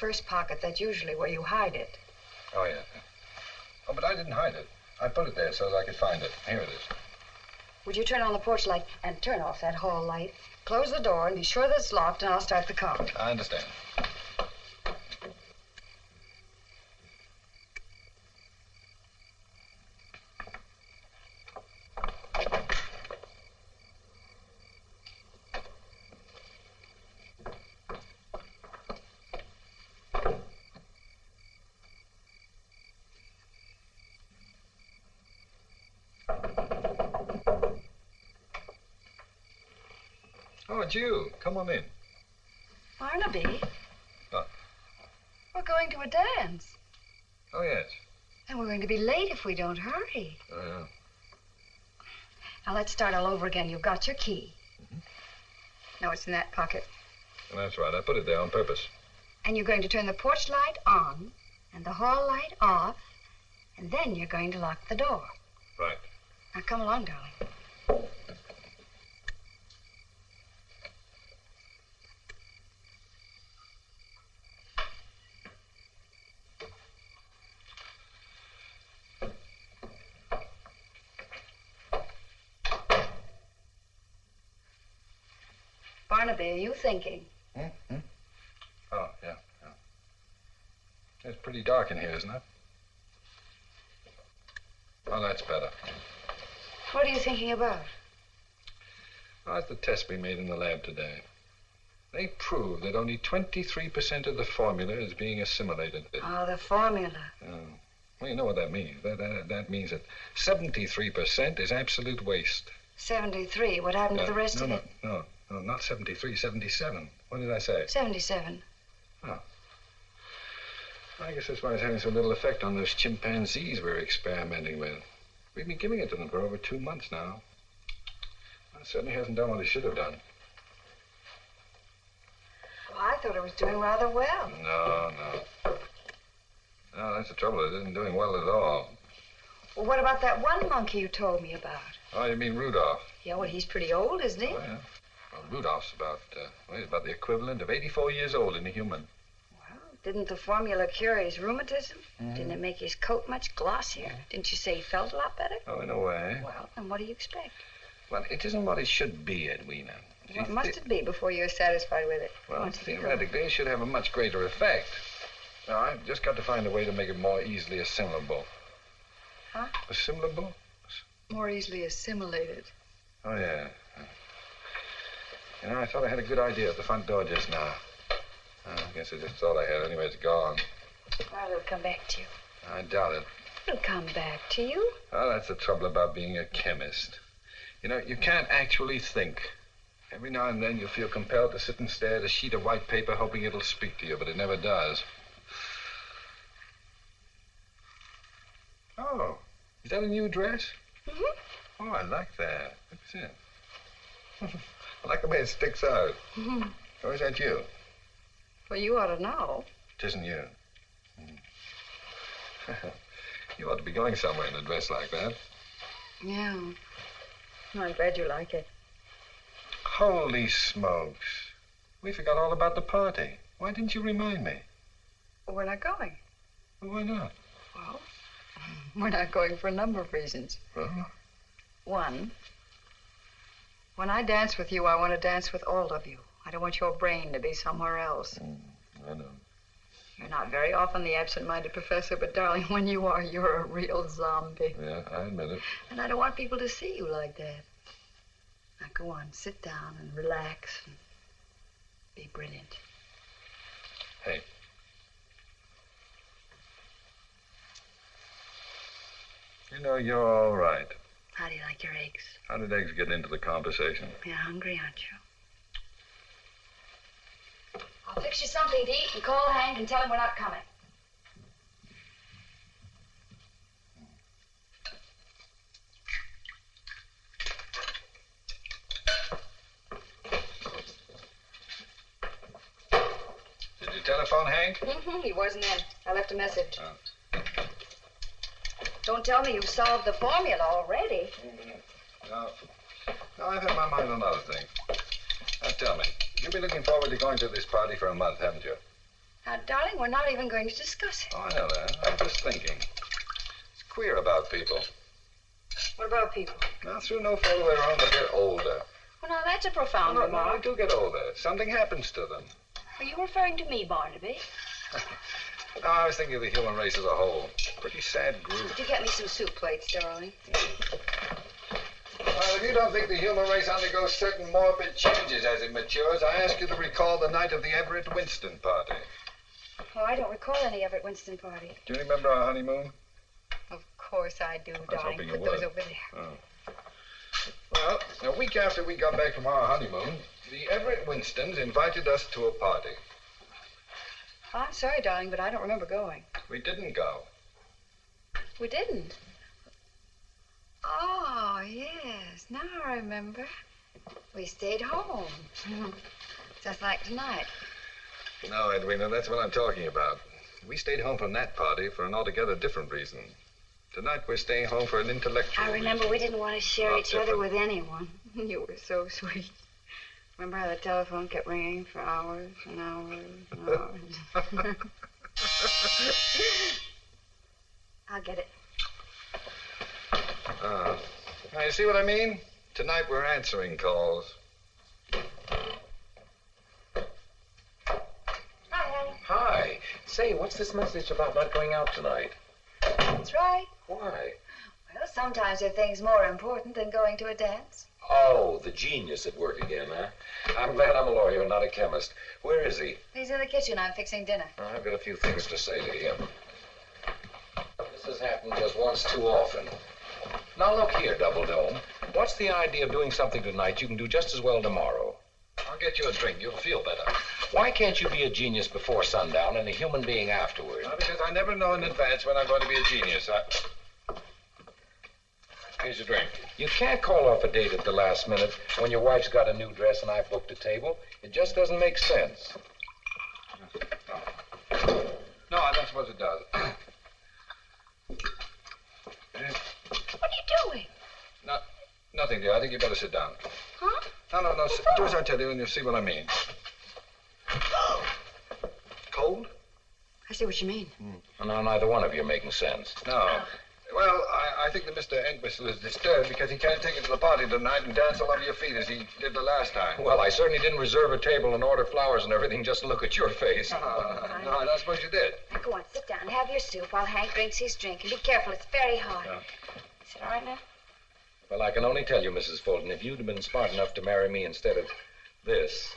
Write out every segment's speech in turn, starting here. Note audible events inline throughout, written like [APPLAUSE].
first pocket. That's usually where you hide it. Oh, yeah. Oh, but I didn't hide it. I put it there so that I could find it. Here it is. Would you turn on the porch light and turn off that hall light? Close the door and be sure that it's locked, and I'll start the car. I understand. It's you. Come on in. Barnaby? What? We're going to a dance. Oh, yes. And we're going to be late if we don't hurry. Oh, yeah. Now let's start all over again. You've got your key. Hmm. No, it's in that pocket. That's right. I put it there on purpose. And you're going to turn the porch light on and the hall light off, and then you're going to lock the door. Right. Now come along, darling. Barnaby, are you thinking? Hmm? Hmm? Oh, yeah, yeah. It's pretty dark in here, isn't it? Oh, that's better. What are you thinking about? Oh, that's the test we made in the lab today. They proved that only 23% of the formula is being assimilated. Oh, the formula. Oh. Well, you know what that means. That, that, that means that 73% is absolute waste. 73. What happened Uh, to the rest no, of no, it? No, no, not 73, 77. What did I say? 77. Ah. I guess that's why it's having so little effect on those chimpanzees we're experimenting with. We've been giving it to them for over two months now. It certainly hasn't done what it should have done. I thought it was doing rather well. No, no. No, that's the trouble. It isn't doing well at all. Well, what about that one monkey you told me about? Oh, you mean Rudolph? Yeah, well, he's pretty old, isn't he? Oh, yeah. Well, Rudolph's about, uh, well, he's about the equivalent of 84 years old in a human. Well, didn't the formula cure his rheumatism? Mhm. Didn't it make his coat much glossier? Didn't you say he felt a lot better? Oh, in a way. Well, then what do you expect? Well, it isn't what it should be, Edwina. What must it be before you're satisfied with it? Well, the theoretically, it should have a much greater effect. Now, I've just got to find a way to make it more easily assimilable. Huh? Assimilable? More easily assimilated. Oh, yeah. You know, I thought I had a good idea at the front door just now. Uh, I guess I just thought I had. Anyway, it's gone. Well, it'll come back to you. I doubt it. It'll come back to you. Well, that's the trouble about being a chemist. You know, you can't actually think. Every now and then you feel compelled to sit and stare at a sheet of white paper hoping it'll speak to you, but it never does. Oh, is that a new dress? Mm-hmm. Oh, I like that. Look at it. [LAUGHS] I like the way it sticks out. [LAUGHS] Or is that you? Well, you ought to know. It isn't you. Hmm. [LAUGHS] you ought to be going somewhere in a dress like that. Yeah. Well, I'm glad you like it. Holy smokes. We forgot all about the party. Why didn't you remind me? We're not going. Well, why not? Well, [LAUGHS] we're not going for a number of reasons. Well, One, when I dance with you, I want to dance with all of you. I don't want your brain to be somewhere else. Mm, I know. You're not very often the absent-minded professor, but darling, when you are, you're a real zombie. Yeah, I admit it. And I don't want people to see you like that. Now go on, sit down and relax and be brilliant. Hey. You know, you're all right. How do you like your eggs? How did eggs get into the conversation? You're hungry, aren't you? I'll fix you something to eat and call Hank and tell him we're not coming. Did you telephone Hank? Mm-hmm, he wasn't in. I left a message. Oh. Don't tell me you've solved the formula already. No. No, I've had my mind on other things. Now tell me, you've been looking forward to going to this party for a month, haven't you? Now, darling, we're not even going to discuss it. Oh, I know that. I'm just thinking. It's queer about people. What about people? Now, through no fault of their own, they get older. Well, now, that's a No, profound no, no, remark. they do get older. Something happens to them. Are you referring to me, Barnaby? [LAUGHS] No, I was thinking of the human race as a whole. Pretty sad group. Would you get me some soup plates, darling? Well, if you don't think the human race undergoes certain morbid changes as it matures, I ask you to recall the night of the Everett Winston party. Oh, I don't recall any Everett Winston party. Do you remember our honeymoon? Of course I do, was darling. Put those over there. Oh. Well, a week after we got back from our honeymoon, the Everett Winstons invited us to a party. Oh, I'm sorry, darling, but I don't remember going. We didn't go. We didn't. Oh, yes. Now I remember. We stayed home. [LAUGHS] Just like tonight. No, Edwina, that's what I'm talking about. We stayed home from that party for an altogether different reason. Tonight we're staying home for an intellectual I remember we didn't want to share Not each other with anyone. [LAUGHS] You were so sweet. Remember how the telephone kept ringing for hours and hours and [LAUGHS] hours? I'll get it. Uh, now, you see what I mean? Tonight we're answering calls. Hi. Hi. Say, what's this message about not going out tonight? That's right. Why? Well, sometimes there are things more important than going to a dance. Oh, the genius at work again, huh? I'm glad I'm a lawyer, and not a chemist. Where is he? He's in the kitchen. I'm fixing dinner. I've got a few things to say to him. This has happened just once too often. Now look here, Double Dome. What's the idea of doing something tonight you can do just as well tomorrow? I'll get you a drink. You'll feel better. Why can't you be a genius before sundown and a human being afterward? Because I never know in advance when I'm going to be a genius. I... Here's your drink. You can't call off a date at the last minute when your wife's got a new dress and I've booked a table. It just doesn't make sense. No, I don't suppose it does. What are you doing? Nothing, dear. I think you better sit down. Huh? No, no, no. Sit, do as I tell you, and you'll see what I mean. [GASPS] Cold? I see what you mean. Well, now neither one of you are making sense. No. Well, I, I think that Mr. Entwistle is disturbed because he can't take you to the party tonight and dance all over your feet as he did the last time. Well, I certainly didn't reserve a table and order flowers and everything just to look at your face. [LAUGHS] Uh, no, I don't suppose you did. Now, go on, sit down. And have your soup while Hank drinks his drink. And be careful, it's very hot. Yeah. Is it all right now? Well, I can only tell you, Mrs. Fulton, if you'd have been smart enough to marry me instead of this,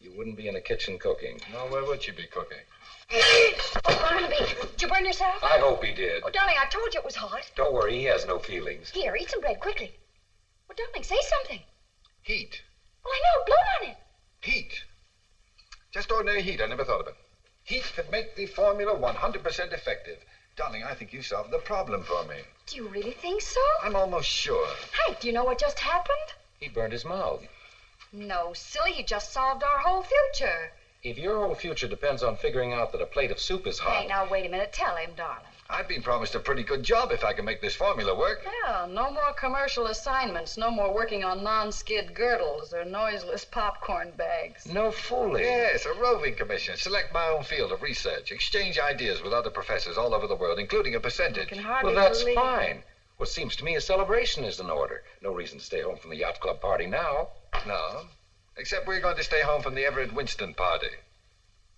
you wouldn't be in the kitchen cooking. No, where would she be cooking? oh, Barnaby, did you burn yourself? I hope he did. Oh, darling, I told you it was hot. Don't worry, he has no feelings. Here, eat some bread quickly. Well, darling, say something. Heat. Well, I know. Blow on it. Heat. Just ordinary heat. I never thought of it. Heat could make the formula 100% effective. Darling, I think you solved the problem for me. Do you really think so? I'm almost sure. Hank, do you know what just happened? He burned his mouth. No, silly. You just solved our whole future. If your whole future depends on figuring out that a plate of soup is hot, Hey, now wait a minute. Tell him, darling. I've been promised a pretty good job if I can make this formula work. Yeah, no more commercial assignments. No more working on non-skid girdles or noiseless popcorn bags. no fooling. Yes, a roving commission. Select my own field of research. Exchange ideas with other professors all over the world, including a percentage. can hardly Well, that's believe fine. What seems to me a celebration is in order. No reason to stay home from the yacht club party now. No. Except we're going to stay home from the Everett Winston party.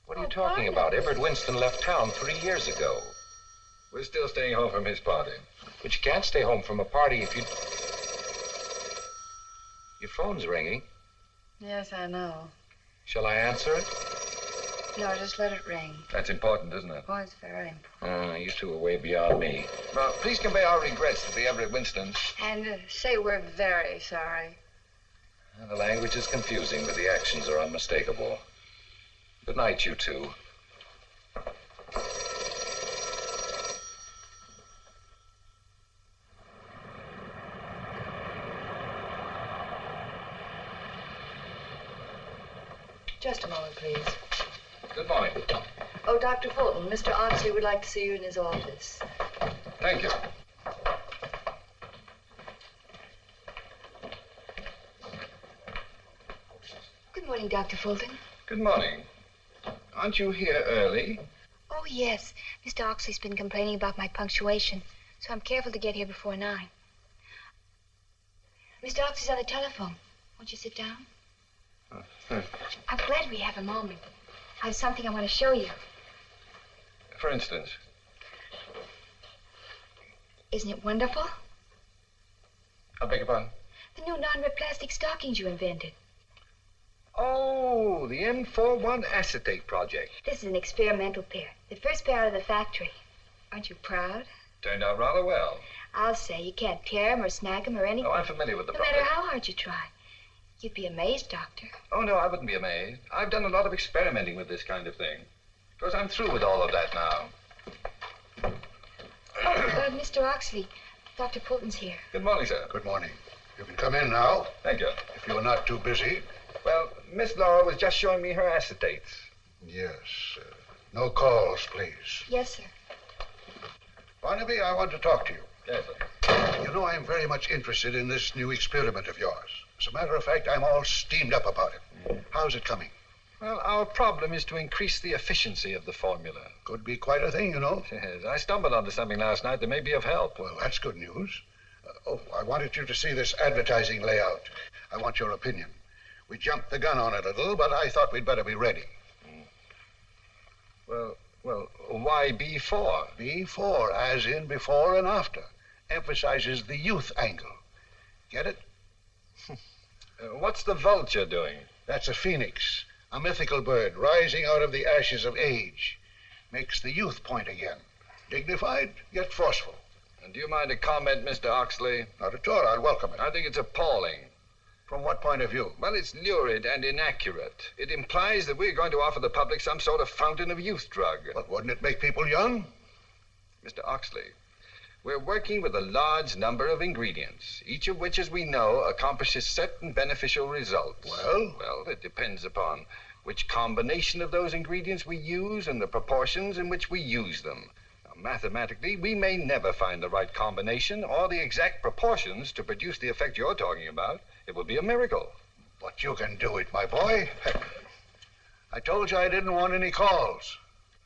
What are you Oh, talking about? Everett Winston left town three years ago. We're still staying home from his party. But you can't stay home from a party if you. Your phone's ringing. Yes, I know. Shall I answer it? No, just let it ring. That's important, isn't it? Oh, it's very important. Uh, you two are way beyond me. Well, please convey our regrets to the Everett Winstons. And uh, say we're very sorry. The language is confusing, but the actions are unmistakable. Good night, you two. Just a moment, please. Good morning. Oh, Dr. Fulton, Mr. Oxley would like to see you in his office. Thank you. Good morning, Dr. Fulton. Good morning. Aren't you here early? Oh, yes. Mr. Oxley's been complaining about my punctuation, so I'm careful to get here before nine. Mr. Oxley's on the telephone. Won't you sit down? Uh, I'm glad we have a moment. I have something I want to show you. For instance, Isn't it wonderful? I beg your pardon? The new non-rip plastic stockings you invented. Oh, the M41 acetate project. This is an experimental pair. The first pair out of the factory. Aren't you proud? Turned out rather well. I'll say you can't tear 'em or snag 'em or anything. Oh, I'm familiar with the no project. matter how hard you try. You'd be amazed, Doctor. Oh, no, I wouldn't be amazed. I've done a lot of experimenting with this kind of thing. Of course, I'm through with all of that now. Oh, uh, Mr. Oxley, Dr. Fulton's here. Good morning, sir. Good morning. You can come in now, Thank you. if you are not too busy. Well, Miss Laurel was just showing me her acetates. Yes. Uh, no calls, please. Yes, sir. Barnaby, I want to talk to you. Yes, sir. You know, I'm very much interested in this new experiment of yours. As a matter of fact, I'm all steamed up about it. How's it coming? Well, our problem is to increase the efficiency of the formula. Could be quite a thing, you know. [LAUGHS] Yes, I stumbled onto something last night that may be of help. Well, that's good news. Uh, oh, I wanted you to see this advertising layout. I want your opinion. We jumped the gun on it a little, but I thought we'd better be ready. Well, well, why B4? Before, as in before and after, emphasizes the youth angle. Get it? Uh, what's the vulture doing? That's a phoenix, a mythical bird rising out of the ashes of age. Makes the youth point again. Dignified, yet forceful. And do you mind a comment, Mr. Oxley? Not at all. I'll welcome it. I think it's appalling. From what point of view? Well, it's lurid and inaccurate. It implies that we're going to offer the public some sort of fountain of youth drug. But wouldn't it make people young? Mr. Oxley, we're working with a large number of ingredients, each of which, as we know, accomplishes certain beneficial results. Well? Well, it depends upon which combination of those ingredients we use and the proportions in which we use them. Now, mathematically, we may never find the right combination or the exact proportions to produce the effect you're talking about. It would be a miracle. But you can do it, my boy. [LAUGHS] I told you I didn't want any calls.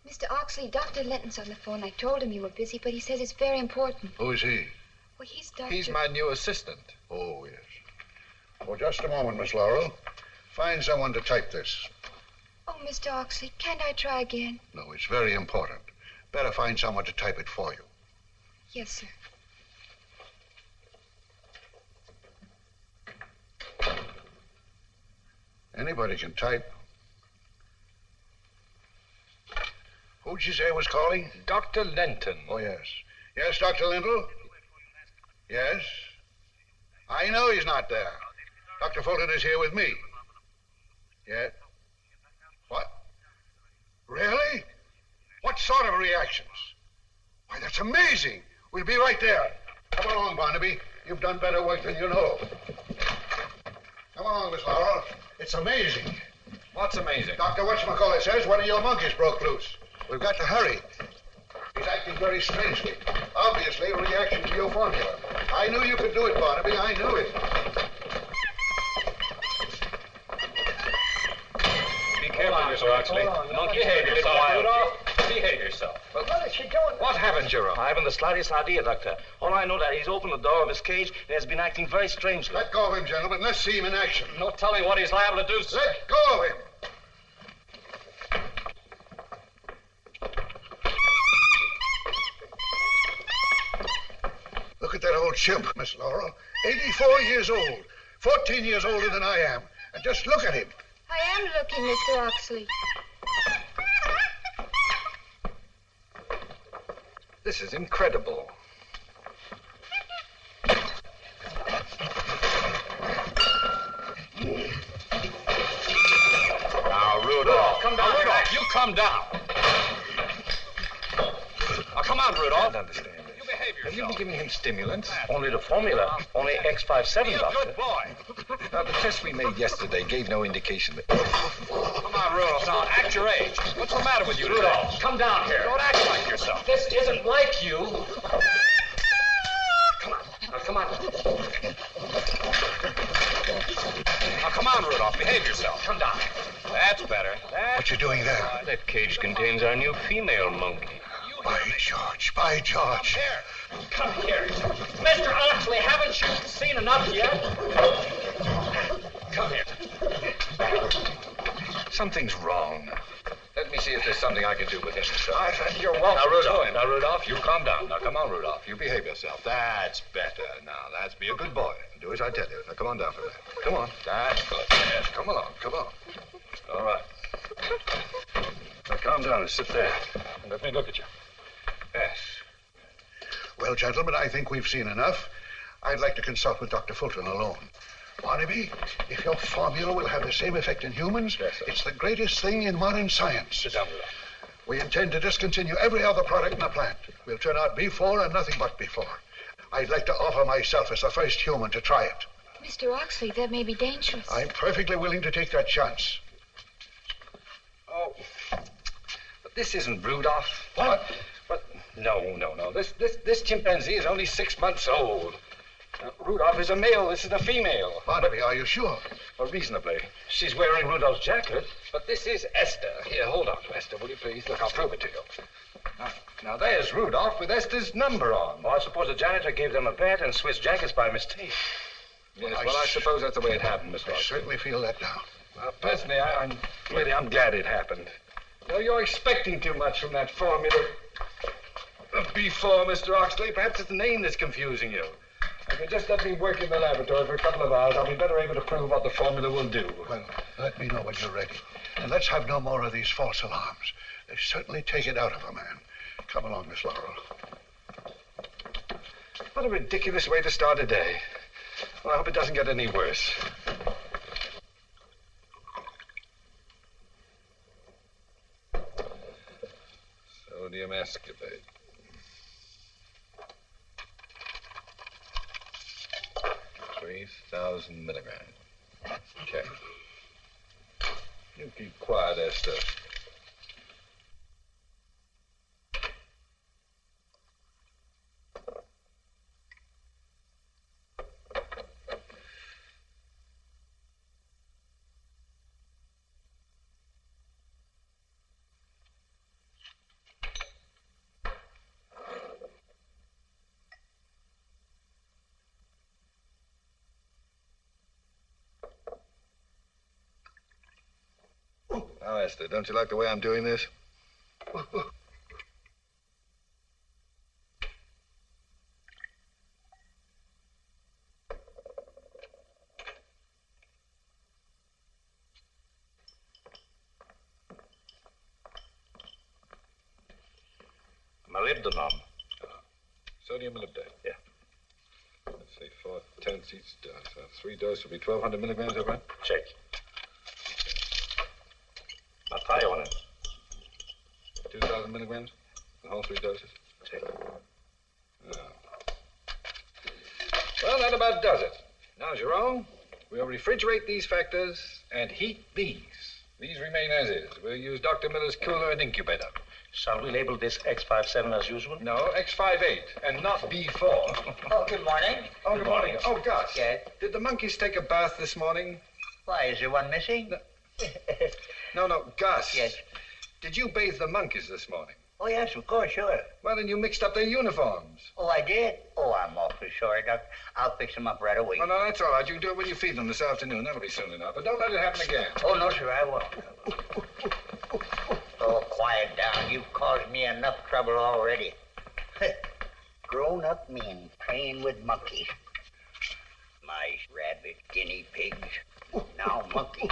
Mr. Oxley, Dr. Linton's on the phone. I told him you were busy, but he says it's very important. Who is he? Well, he's Dr. He's my new assistant. Oh, yes. Well, just a moment, Miss Laurel. Find someone to type this. Oh, Mr. Oxley, can't I try again? No, it's very important. Better find someone to type it for you. Yes, sir. Anybody can type. Who'd you say was calling? Dr. Lenton. Oh, yes. Yes, Dr. Lindell? Yes? I know he's not there. Dr. Fulton is here with me. Yes? What? Really? What sort of reactions? Why, that's amazing. We'll be right there. Come along, Barnaby. You've done better work than you know. Come along, Miss Laurel. It's amazing. What's amazing? Dr. Whatchamacallit says one of your monkeys broke loose. We've got to hurry. He's acting very strangely. Obviously, a reaction to your formula. I knew you could do it, Barnaby. I knew it. Be careful, Mr. Oxley. Don't behave yourself, Rudolph. Behave yourself. But what is she doing? What happened, Jerome? I haven't the slightest idea, Doctor. All I know is that he's opened the door of his cage and has been acting very strangely. Let go of him, gentlemen. Let's see him in action. No telling what he's liable to do, sir. Let go of him. Look at that old chimp, Miss Laurel. 84 years old. 14 years older than I am. And just look at him. I am looking, Mr. Oxley. This is incredible. Now, Rudolph. Come down, Rudolph. You come down. Now, come on, I Rudolph. don't understand behave Have you been giving him stimulants? Only the formula. Only X57, Be a Doctor. good boy. Now, the test we made yesterday gave no indication that. Come on, Rudolph. Now, act your age. What's the matter with you Rudolph, come down here. Don't act like yourself. This isn't like you. Come on. Now, come on. Now, come on, Rudolph. Behave yourself. Come down. That's better. That's What you doing there? That cage contains our new female monkey. By George, by George. Come here. Mr. Oxley, haven't you seen enough yet? Come here. Something's wrong. Let me see if there's something I can do with him, sir. I, you're welcome Now, to Rudolph, now, Rudolph, you calm down. Now, come on, Rudolph. You behave yourself. That's better. Now, that's be a good boy. Do as I tell you. Now, come on down from there. Come on. That's good. Yes, come along. Come on. All right. Now, calm down and sit there. And let me look at you. Yes. Well, gentlemen, I think we've seen enough. I'd like to consult with Dr. Fulton alone. Barnaby, if your formula will have the same effect in humans, Yes, sir. it's the greatest thing in modern science. Sit down, Rudolph. We intend to discontinue every other product in the plant. We'll turn out B4 and nothing but B4. I'd like to offer myself as the first human to try it. Mr. Oxley, that may be dangerous. I'm perfectly willing to take that chance. Oh, but this isn't Rudolph. What? No, no, no. This this this chimpanzee is only six months old. Uh, Rudolph is a male. This is a female. Barnaby, are you sure? Well, reasonably. She's wearing Rudolph's jacket, but this is Esther. Here, hold on to Esther, will you please? Look, I'll prove it to you. Now, now there's Rudolph with Esther's number on. Well, I suppose the janitor gave them a bet and switched jackets by mistake. Yes, I well, I suppose that's the way it happened, Mr. I certainly feel that now. Well, personally, I, I'm really, I'm glad it happened. No, you're expecting too much from that formula uh, before, Mr. Oxley, perhaps it's the name that's confusing you. If you just let me work in the laboratory for a couple of hours, I'll be better able to prove what the formula will do. Well, let me know when you're ready. And let's have no more of these false alarms. They certainly take it out of a man. Come along, Miss Laurel. What a ridiculous way to start a day. Well, I hope it doesn't get any worse. Sodium do? 3,000 milligrams. Okay. You keep quiet, Esther. Don't you like the way I'm doing this? Molybdenum. Sodium molybdate. Yeah. Let's see, four tenths each dose. So three doses will be 1,200 milligrams, that right? Check. Now tie on it. 2,000 milligrams? The whole three doses? Check. Yeah. Well, that about does it. Now, Jerome, we'll refrigerate these factors and heat these. These remain as is. We'll use Dr. Miller's cooler and incubator. Shall we label this X57 as usual? No, X58 and not B4. [LAUGHS] Oh, good morning. Oh, good morning. Oh, Gus. Yes. Did the monkeys take a bath this morning? Why, is there one missing? No, [LAUGHS] no, Gus. Yes. Did you bathe the monkeys this morning? Oh, yes, of course, sure. Well, then you mixed up their uniforms. Oh, I did? I'm awfully sorry, Doc. I'll fix them up right away. Oh, no, that's all right. You can do it when you feed them this afternoon. That'll be soon enough. But don't let it happen again. Oh, no, sir, I won't. Oh, quiet down. You've caused me enough trouble already. [LAUGHS] Grown up men playing with monkeys. Mice, rabbits, guinea pigs. Now monkeys.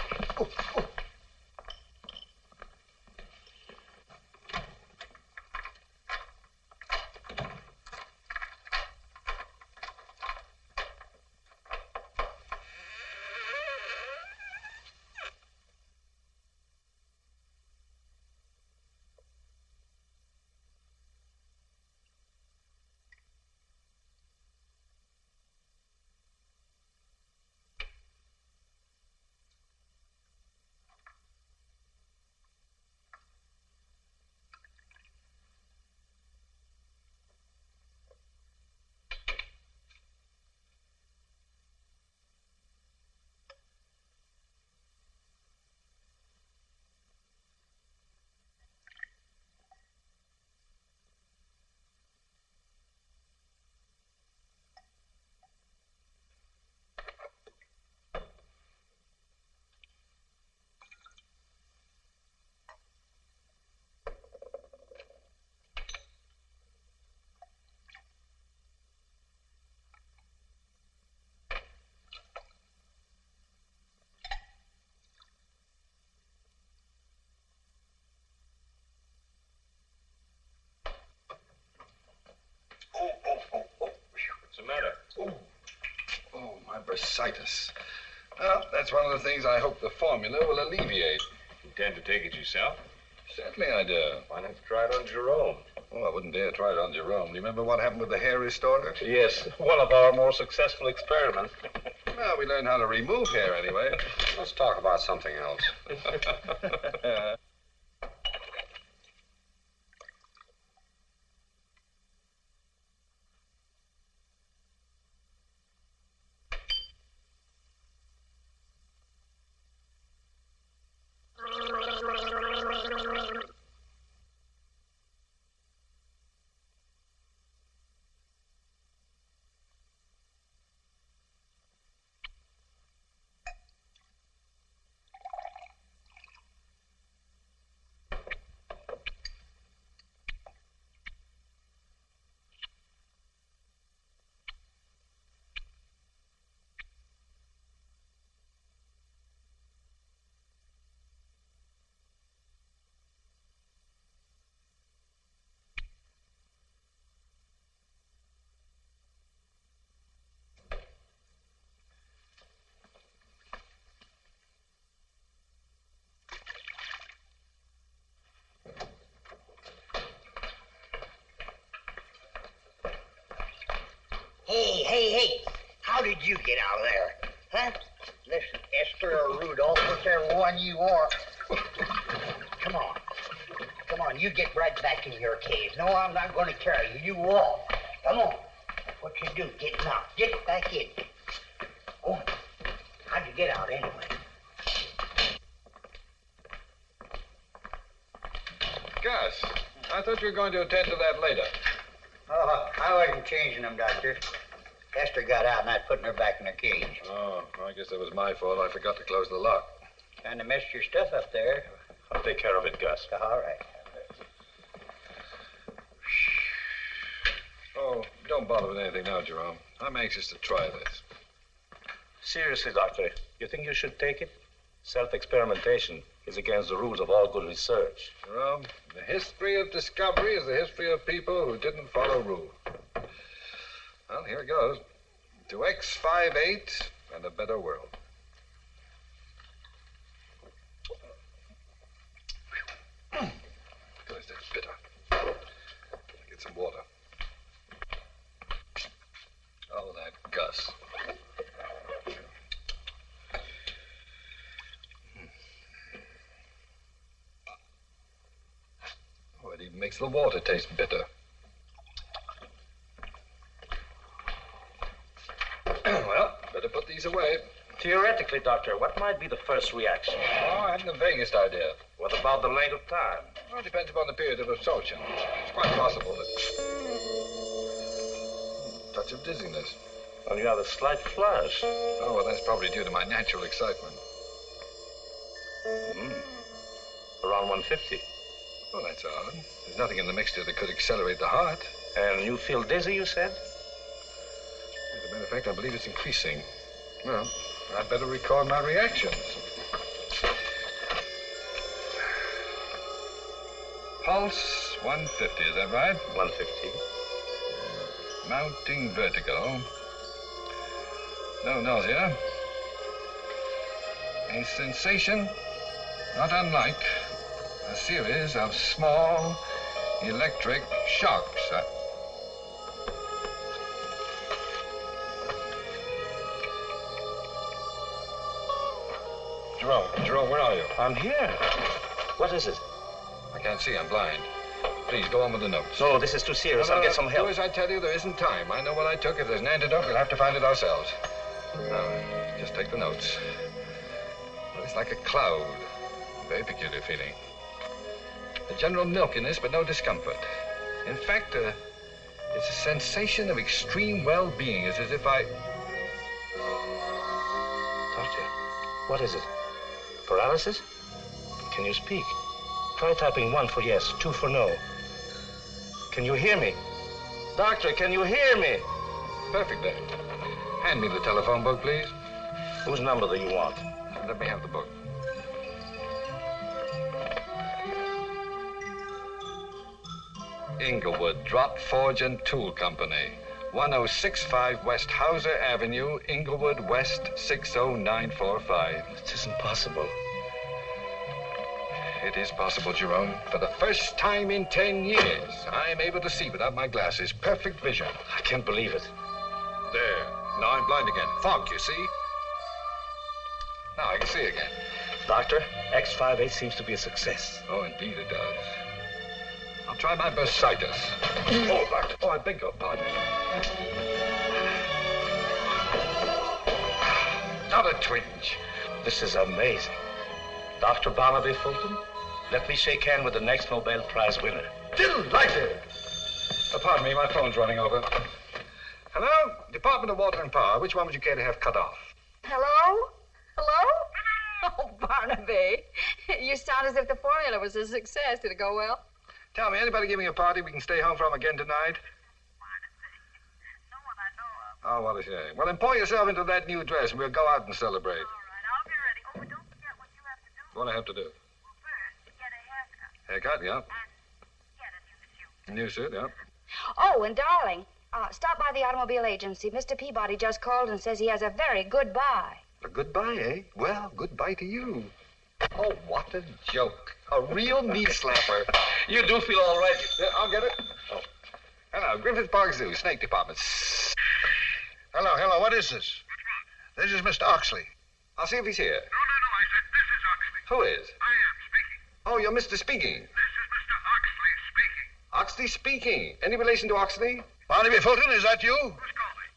Bursitis. Well, that's one of the things I hope the formula will alleviate. You Intend to take it yourself? Certainly I do. Why not try it on Jerome? Oh, I wouldn't dare try it on Jerome. Do you remember what happened with the hair restorer? Yes, [LAUGHS] one of our more successful experiments. [LAUGHS] Well, we learned how to remove hair anyway. Let's talk about something else. [LAUGHS] Hey, hey, hey. How did you get out of there? Huh? Listen, Esther or Rudolph, whichever one you are. Come on. Come on, you get right back in your cave. No, I'm not going to carry you. You walk. Come on. What you do? Get knocked. Get back in. Oh, how'd you get out anyway? Gus, I thought you were going to attend to that later. Oh, I wasn't changing them, Doctor. Esther got out and I putting her back in her cage. Oh, I guess that was my fault. I forgot to close the lock. Kind of messed your stuff up there. I'll take care of it, Gus. All right. Oh, don't bother with anything now, Jerome. I'm anxious to try this. Seriously, Doctor, you think you should take it? Self-experimentation is against the rules of all good research. Jerome, the history of discovery is the history of people who didn't follow rules. Well, here it goes. To X58 and a better world. Goodness, that's bitter. Get some water. Oh, that Gus. Oh, it even makes the water taste bitter. well, away. Theoretically, Doctor, what might be the first reaction? Oh, I haven't the vaguest idea. What about the length of time? Well, it depends upon the period of absorption. It's quite possible that. Hmm, touch of dizziness. Well, you have a slight flush. Oh, well, that's probably due to my natural excitement. Hmm. Around 150. Oh, that's odd. There's nothing in the mixture that could accelerate the heart. And you feel dizzy, you said? As a matter of fact, I believe it's increasing. Well, I'd better record my reactions. Pulse 150, is that right? 150. Mounting vertigo. No nausea. A sensation not unlike a series of small electric shocks. Jerome, Jerome, where are you? I'm here. What is it? I can't see, I'm blind. Please go on with the notes. No, this is too serious. No, no, I'll get some help. Do as I tell you, there isn't time. I know what I took. If there's an antidote, we'll have to find it ourselves. Now, just take the notes. Well, it's like a cloud. A Very peculiar feeling. A general milkiness, but no discomfort. In fact, uh, it's a sensation of extreme well-being. It's as if I... Doctor, what is it? Paralysis? Can you speak? Try typing one for yes, two for no. Can you hear me? Doctor, can you hear me? Perfectly. Hand me the telephone book, please. Whose number do you want? Let me have the book. Inglewood Drop Forge and Tool Company. 1065 West Hauser Avenue, Inglewood West 60945. It isn't possible. It is possible, Jerome. For the first time in ten years, I am able to see without my glasses. Perfect vision. I can't believe it. There. Now I'm blind again. Fog, you see? Now I can see again. Doctor, X58 seems to be a success. Oh, indeed it does. I'll try my bursitis. Oh, doctor. Oh, I beg your pardon. Not a twinge. This is amazing. Dr. Barnaby Fulton, let me shake hand with the next Nobel Prize winner. Delighted. Pardon me, my phone's running over. Hello? Department of Water and Power. Which one would you care to have cut off? Hello? Hello? [LAUGHS] Oh, Barnaby. You sound as if the formula was a success. Did it go well? Tell me, anybody giving a party we can stay home from again tonight? No one I know of. Oh, what a shame. Well, then pour yourself into that new dress and we'll go out and celebrate. All right, I'll be ready. Oh, don't forget what you have to do What I have to do? Haircut, yeah. New suit, yeah. Oh, and darling, uh, stop by the automobile agency. Mr. Peabody just called and says he has a very good buy. A goodbye, eh? Well, goodbye to you. Oh, what a joke. A real knee slapper. You do feel all right. Yeah, I'll get it. Oh. Hello, Griffith Park Zoo, Snake Department. Hello, hello, what is this? This is Mr. Oxley. I'll see if he's here. No, no, no, I said this is Oxley. Who is? I am. Oh, you're Mr. Speaking. This is Mr. Oxley speaking. Oxley Speaking. Any relation to Oxley? Barnaby Fulton, is that you? Who's calling?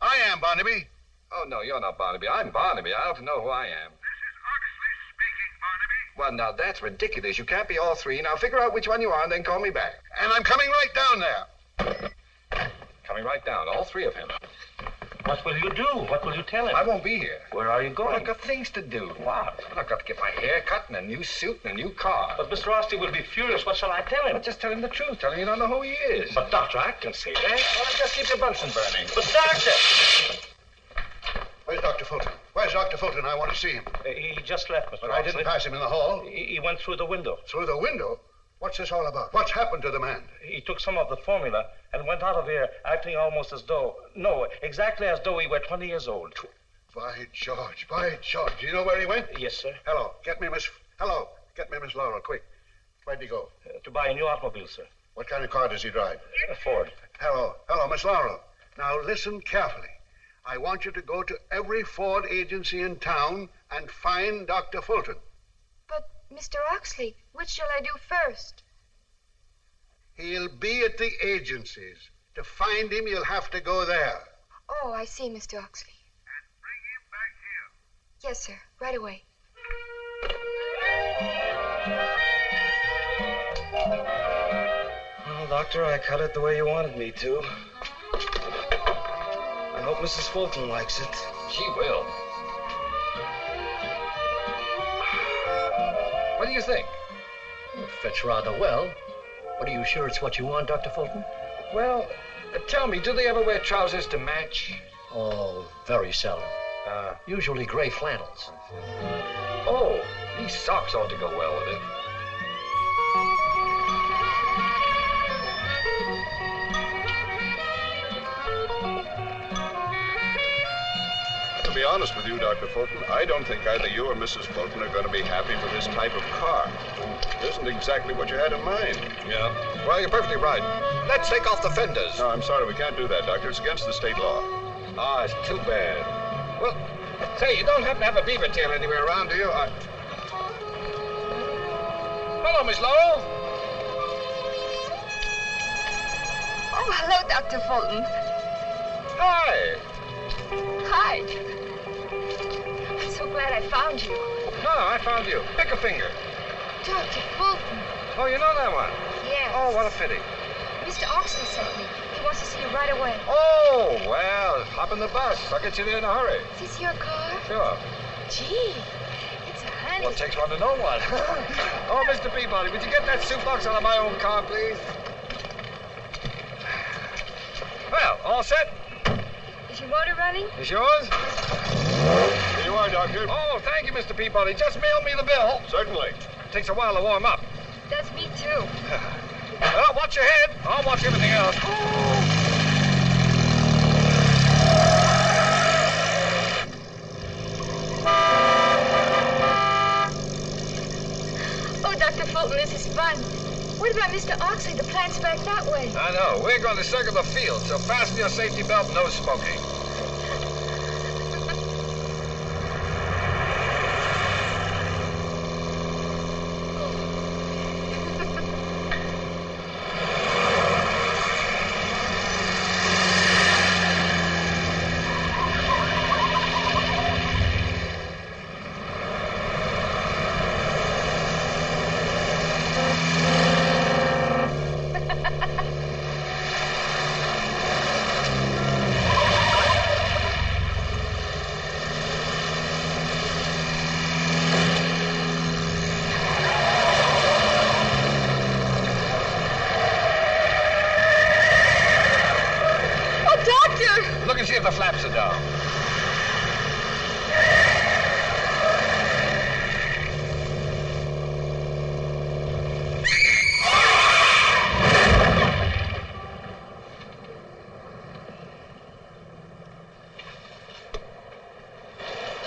I am, Barnaby. Oh, no, you're not Barnaby. I'm Barnaby. I ought to know who I am. This is Oxley speaking, Barnaby. Well, now, that's ridiculous. You can't be all three. Now, figure out which one you are and then call me back. And I'm coming right down there. Coming right down, all three of him. What will you do? What will you tell him? I won't be here. Where are you Well, going? I've got things to do. What? Well, I've got to get my hair cut and a new suit and a new car. But Mr. Oxley will be furious. What shall I tell him? But just tell him the truth. Tell him you don't know who he is. But, Doctor, I can say that. Well, just keep your Bunsen burning. But, Doctor! Where's Dr. Fulton? Where's Dr. Fulton? I want to see him. Uh, He just left, Mr. But I didn't pass him in the hall. He he went through the window. Through the window? What's this all about? What's happened to the man? He took some of the formula and went out of here acting almost as though, no, exactly as though he were 20 years old. By George, by George. Do you know where he went? Yes, sir. Hello, get me Miss... Hello, get me Miss Laurel, quick. Where'd he go? Uh, to buy a new automobile, sir. What kind of car does he drive? A Ford. Hello, hello, Miss Laurel. Now listen carefully. I want you to go to every Ford agency in town and find Dr. Fulton. But, Mr. Oxley, which shall I do first? He'll be at the agencies. To find him, you'll have to go there. Oh, I see, Mr. Oxley. And bring him back here. Yes, sir. Right away. Well, Doctor, I cut it the way you wanted me to. I hope Mrs. Fulton likes it. She will. Do you think? It Fits rather well. But are you sure it's what you want, Dr. Fulton? Well, uh, tell me, do they ever wear trousers to match? Oh, very seldom. Uh, Usually gray flannels. oh, these socks ought to go well with it. Be honest with you, Dr. Fulton, I don't think either you or Mrs. Fulton are going to be happy with this type of car. It isn't exactly what you had in mind. Yeah. Well, you're perfectly right. Let's take off the fenders. No, I'm sorry, we can't do that, Doctor. It's against the state law. Ah, it's too bad. Well, say, you don't happen to have a beaver tail anywhere around, do you? I... Hello, Miss Laurel. Oh, hello, Dr. Fulton. Hi. Hi. I'm glad I found you. No, I found you. Pick a finger. Dr. Fulton. Oh, you know that one? Yes. Oh, what a pity. Mr. Oxley sent me. He wants to see you right away. Oh, well, hop in the bus. I'll get you there in a hurry. Is this your car? Sure. Gee, it's a handy... Well, it takes one to know one. [LAUGHS] oh, Mr. Peabody, would you get that soup box out of my own car, please? Well, all set? Is your motor running? Is yours? you are, Doctor. Oh, thank you, Mr. Peabody. Just mail me the bill. Certainly. Takes a while to warm up. Does me too. [LAUGHS] well, watch your head. I'll watch everything else. Oh! Oh, Dr. Fulton, this is fun. What about Mr. Oxley? The plant's back that way. I know. We're going to circle the field, so fasten your safety belt, no smoking. See if the flaps are down.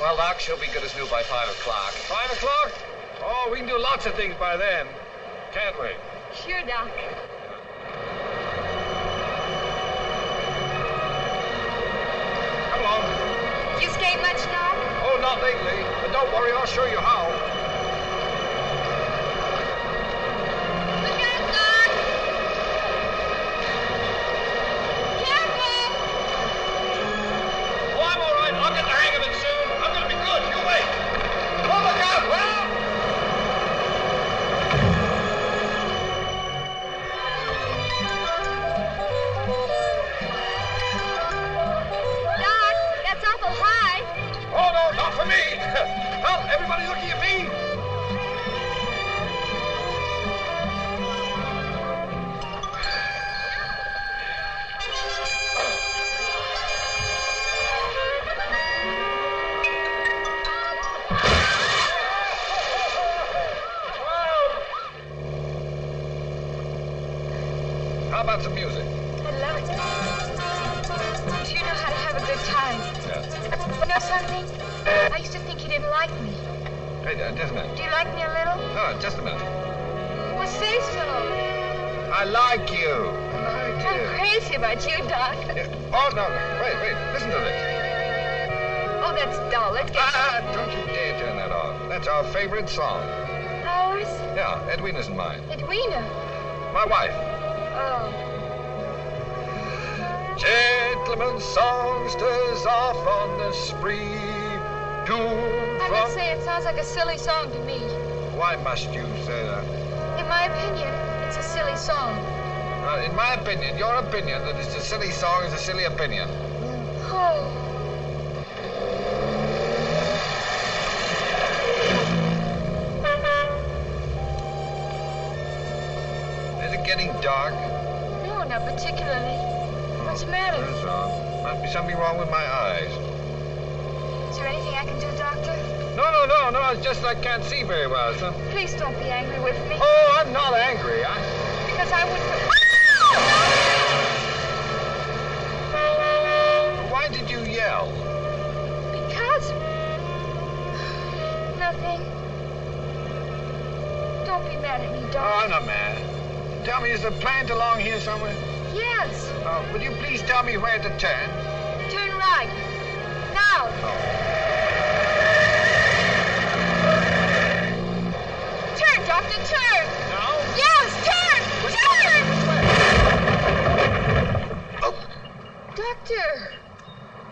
Well, Doc, she'll be good as new by 5 o'clock. Five o'clock? Oh, we can do lots of things by then. Can't we? Sure, Doc. Come on. You skate much, Doc? Oh, not lately. But don't worry, I'll show you how. Favorite song. ours. Yeah, Edwina's and mine. Edwina. My wife. Oh. Gentlemen songsters off on the spree. To I must say, it sounds like a silly song to me. Why must you say that? In my opinion, it's a silly song. Uh, in my opinion, your opinion that it's a silly song is a silly opinion. Oh. Particularly. What's the matter? That's wrong. Must be something wrong with my eyes. Is there anything I can do, Doctor? No, no, no, no. It's just I can't see very well, so. Please don't be angry with me. Oh, I'm not angry. I. Because I wouldn't. Why did you yell? Because. Nothing. Don't be mad at me, Doctor. Oh, I'm not mad. Tell me, is the plant along here somewhere? Yes. Oh, would you please tell me where to turn? Turn right. Now. Turn, Doctor, turn. No? Yes, turn. Turn. Oh. Doctor,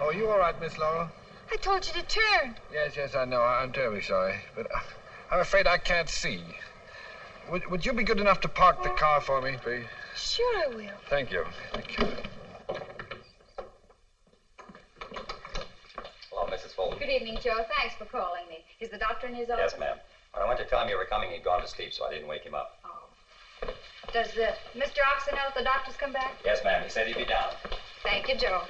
Oh, you all right, Miss Laurel? I told you to turn. Yes, yes, I know. I'm terribly sorry. But I'm afraid I can't see. Would, would you be good enough to park the car for me, please? Sure I will. Thank you. Thank you. Hello, Mrs. Fulton. Good evening, Joe. Thanks for calling me. Is the doctor in his office? Yes, ma'am. When I went to tell him you were coming, he'd gone to sleep, so I didn't wake him up. Oh. Does the Mr. Oxley know if the doctor's come back? Yes, ma'am. He said he'd be down. Thank you, Joe.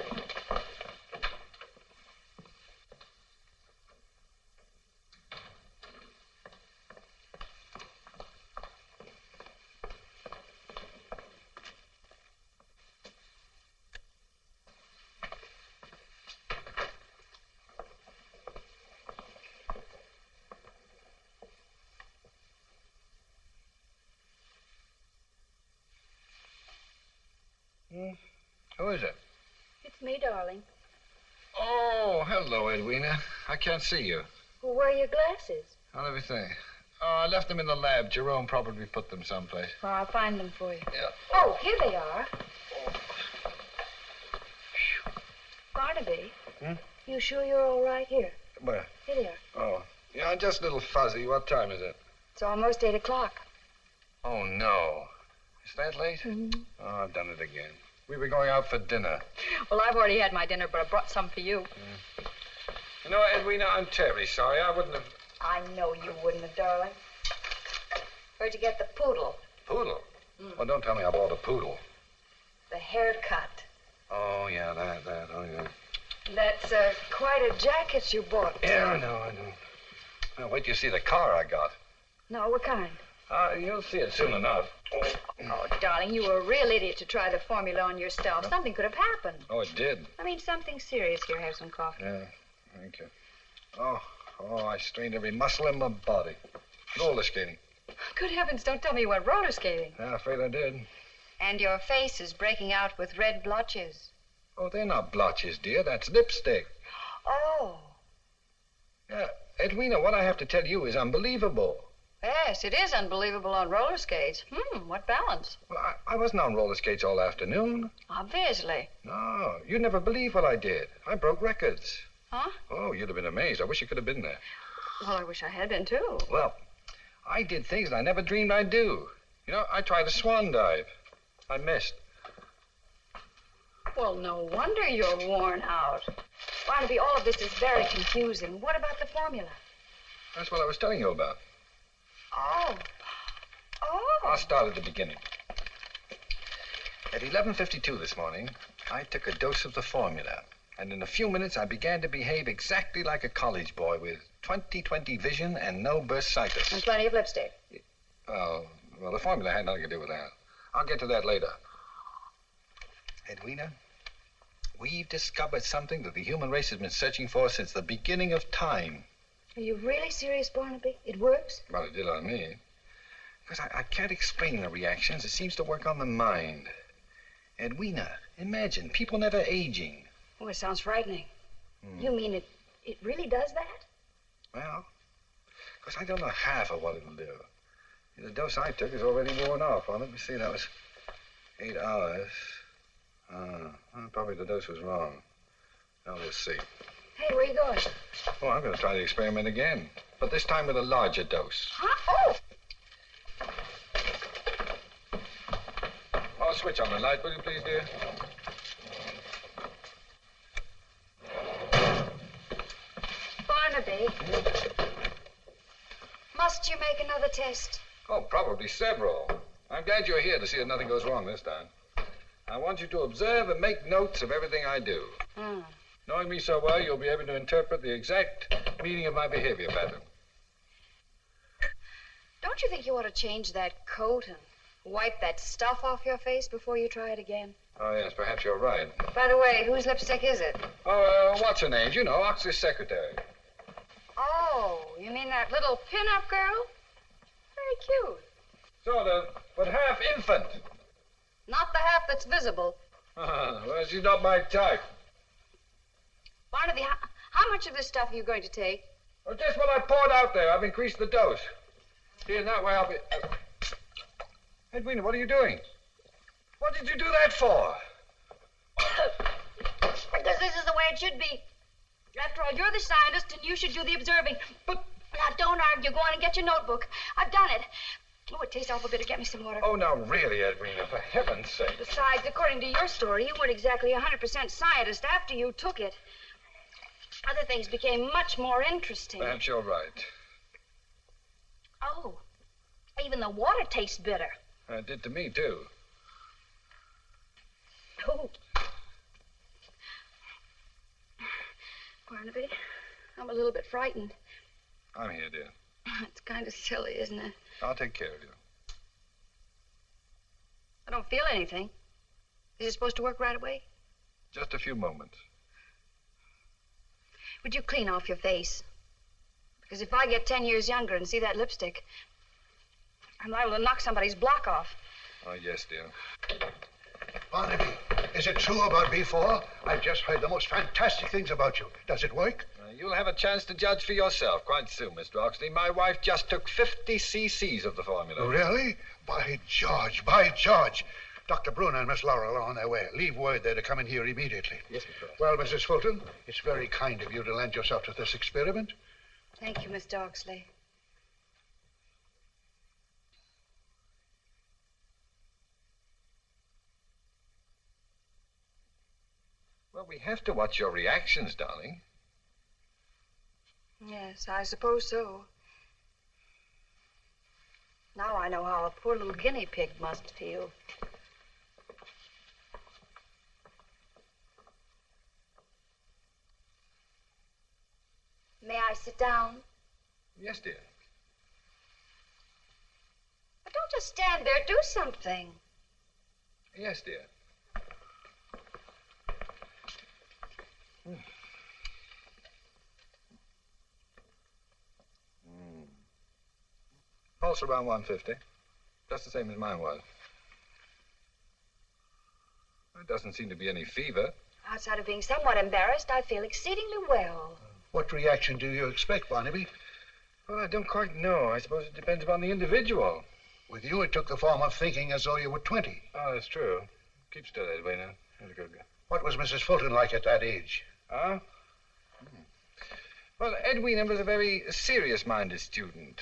Who is it? It's me, darling. Oh, hello, Edwina. I can't see you. Well, where are your glasses? How let me think. Oh, I left them in the lab. Jerome probably put them someplace. Well, I'll find them for you. Yeah. Oh, here they are. Barnaby. Hmm? You sure you're all right? Here. Where? Here they are. Oh. Yeah, I'm just a little fuzzy. What time is it? It's almost eight o'clock. Oh, no. Is that late? Mm-hmm. Oh, I've done it again. We were going out for dinner. Well, I've already had my dinner, but I brought some for you. You know, Edwina, I'm terribly sorry. I wouldn't have. I know you wouldn't have, darling. Where'd you get the poodle? Poodle? Mm. Oh, don't tell me I bought a poodle. The haircut. Oh, yeah, that, that. Oh, yeah. That's uh, quite a jacket you bought. Yeah, I know, I know. Now, wait till you see the car I got. No, what kind? Uh, you'll see it soon enough. Oh, darling, you were a real idiot to try the formula on yourself. Something could have happened. Oh, it did. I mean, something serious. Here, have some coffee. Yeah, thank you. Oh, oh, I strained every muscle in my body. Roller skating. Good heavens, don't tell me you went roller skating. Yeah, afraid I did. And your face is breaking out with red blotches. Oh, they're not blotches, dear. That's lipstick. Oh. Yeah, Edwina, what I have to tell you is unbelievable. Yes, it is unbelievable on roller skates. Hmm, what balance? Well, I, I wasn't on roller skates all afternoon. Obviously. No, you'd never believe what I did. I broke records. Huh? Oh, you'd have been amazed. I wish you could have been there. Well, I wish I had been, too. Well, I did things that I never dreamed I'd do. You know, I tried a swan dive. I missed. Well, no wonder you're worn out. Barnaby, all of this is very confusing. What about the formula? That's what I was telling you about. Oh. Oh. I'll start at the beginning. At 11.52 this morning, I took a dose of the formula. And in a few minutes, I began to behave exactly like a college boy with 20-20 vision and no bursitis. And plenty of lipstick. Oh, well, the formula had nothing to do with that. I'll get to that later. Edwina, we've discovered something that the human race has been searching for since the beginning of time. Are you really serious, Barnaby? It works? Well, it did on me. Because I, I can't explain the reactions. It seems to work on the mind. Edwina, imagine people never aging. Oh, it sounds frightening. Hmm. You mean it, it really does that? Well, because I don't know half of what it'll do. The dose I took is already worn off. Well, let me see. That was eight hours. Uh, probably the dose was wrong. Now, let's see. Hey, where you going? Oh, I'm going to try the experiment again. But this time with a larger dose. Huh? Oh! Oh, switch on the light, will you please, dear? Barnaby. Must you make another test? Oh, probably several. I'm glad you're here to see that nothing goes wrong this time. I want you to observe and make notes of everything I do. Hmm. Knowing me so well, you'll be able to interpret the exact meaning of my behavior pattern. Don't you think you ought to change that coat and wipe that stuff off your face before you try it again? Oh, yes, perhaps you're right. By the way, whose lipstick is it? Oh, uh, what's her name? You know, Oxley's secretary. Oh, you mean that little pin-up girl? Very cute. Sort of, but half infant. Not the half that's visible. [LAUGHS] well, she's not my type. Barnaby, how, how much of this stuff are you going to take? Well, just what I poured out there. I've increased the dose. See, in that way I'll be... Uh... Edwina, what are you doing? What did you do that for? because this is the way it should be. After all, you're the scientist and you should do the observing. But now don't argue. Go on and get your notebook. I've done it. Oh, it tastes awful bitter. Get me some water. Oh, now really, Edwina, for heaven's sake. Besides, according to your story, you weren't exactly a 100% scientist after you took it. Other things became much more interesting. Perhaps you're right. Oh, even the water tastes bitter. Uh, it did to me, too. Oh. Barnaby, I'm a little bit frightened. I'm here, dear. It's kind of silly, isn't it? I'll take care of you. I don't feel anything. Is it supposed to work right away? Just a few moments. Would you clean off your face? Because if I get ten years younger and see that lipstick, I'm liable to knock somebody's block off. Oh, yes, dear. Barnaby, Is it true about B4? I've just heard the most fantastic things about you. Does it work? Uh, You'll have a chance to judge for yourself quite soon, Mr. Oxley. My wife just took 50 cc's of the formula. Really? By George, by George. Dr. Bruner and Miss Laurel are on their way. Leave word there to come in here immediately. Yes, Mr. Oxley. Well, Mrs. Fulton, it's very kind of you to lend yourself to this experiment. Thank you, Mr. Oxley. Well, we have to watch your reactions, darling. Yes, I suppose so. Now I know how a poor little guinea pig must feel. May I sit down? Yes, dear. But don't just stand there. Do something. Yes, dear. Hmm. Hmm. Pulse around 150. Just the same as mine was. There doesn't seem to be any fever. Outside of being somewhat embarrassed, I feel exceedingly well. What reaction do you expect, Barnaby? Well, I don't quite know. I suppose it depends upon the individual. With you, it took the form of thinking as though you were 20. Oh, that's true. Keep still, Edwina. That's a good girl. What was Mrs. Fulton like at that age? Huh? Hmm. Well, Edwina was a very serious-minded student.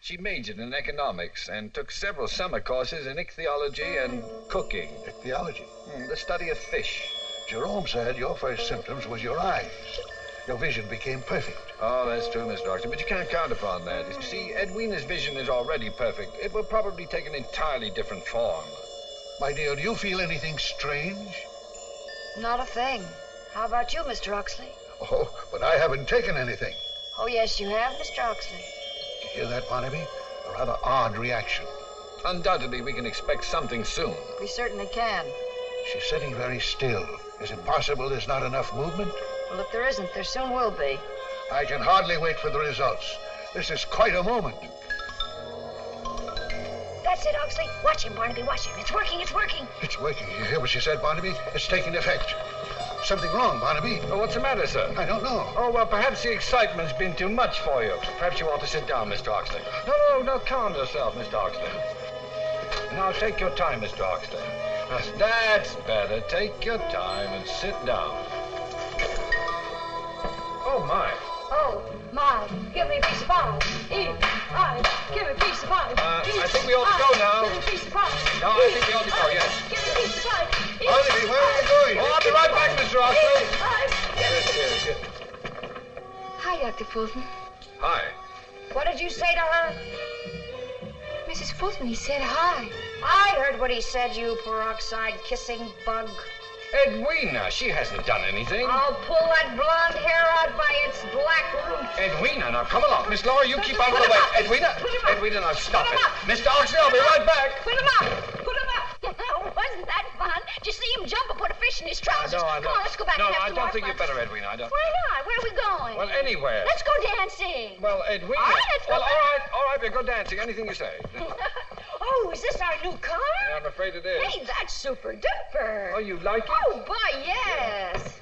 She majored in economics and took several summer courses in ichthyology and cooking. Ichthyology? Hmm, the study of fish. Jerome said your first symptoms was your eyes. Your vision became perfect. Oh, that's true, Mr. Oxley, but you can't count upon that. You see, Edwina's vision is already perfect. It will probably take an entirely different form. My dear, do you feel anything strange? Not a thing. How about you, Mr. Oxley? Oh, but I haven't taken anything. Oh, yes, you have, Mr. Oxley. Did you hear that, Barnaby? A rather odd reaction. Undoubtedly, we can expect something soon. We certainly can. She's sitting very still. Is it possible there's not enough movement? Well, if there isn't, there soon will be. I can hardly wait for the results. This is quite a moment. That's it, Oxley. Watch him, Barnaby. Watch him. It's working. It's working. It's working. You hear what she said, Barnaby? It's taking effect. Something wrong, Barnaby. Oh, what's the matter, sir? I don't know. Oh, well, perhaps the excitement's been too much for you. Perhaps you ought to sit down, Mr. Oxley. No, no, no, calm yourself, Mr. Oxley. Now, take your time, Mr. Oxley. That's- That's better. Take your time and sit down. Oh, my. Oh, my. Give me a piece of pie. Eat. I. Give me a piece of pie. Uh, Eat. I think we ought to go I. now. Give me a piece of pie. No, I think we ought to go, yes. Give me a piece of pie. Eat. Barnaby, where are you going? Oh, I'll be right back, Mr. Oxley. I. Yes, yes, yes. Hi, Dr. Fulton. Hi. What did you say to her? Mrs. Fulton, he said hi. I heard what he said, you peroxide kissing bug. Edwina, she hasn't done anything. I'll pull that blonde hair out by its black roots. Edwina, now come along. Miss Laurel, you keep out of the way. Edwina, Edwina, now stop it. Mr. Oxley, I'll be right back. Put him up. Put him up. Wasn't that fun? Did you see him jump and put a fish in his trousers? No, Come on, let's go back No, and have I some don't more think fun. you better, Edwina. I don't. Why not? Where are we going? Well, anywhere. Let's go dancing. Well, Edwina. All right, let's go well, all back. right, all right. We'll go dancing. Anything you say. [LAUGHS] oh, is this our new car? Yeah, I'm afraid it is. Hey, that's super duper. Oh, you like it? Oh, boy, yes.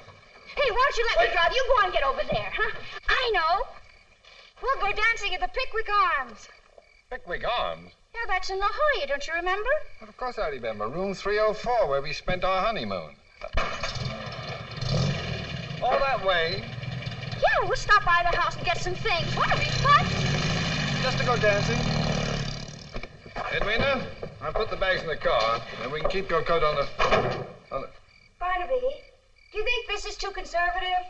Hey, why don't you let me drive? You go and get over there, huh? I know. We'll go dancing at the Pickwick Arms. Pickwick Arms. Yeah, that's in La Jolla, don't you remember? Well, of course I remember. Room 304, where we spent our honeymoon. All that way, Yeah, we'll stop by the house and get some things. Won't it be fun? just to go dancing. Edwina, I'll put the bags in the car, and we can keep your coat on the. On the Barnaby, do you think this is too conservative?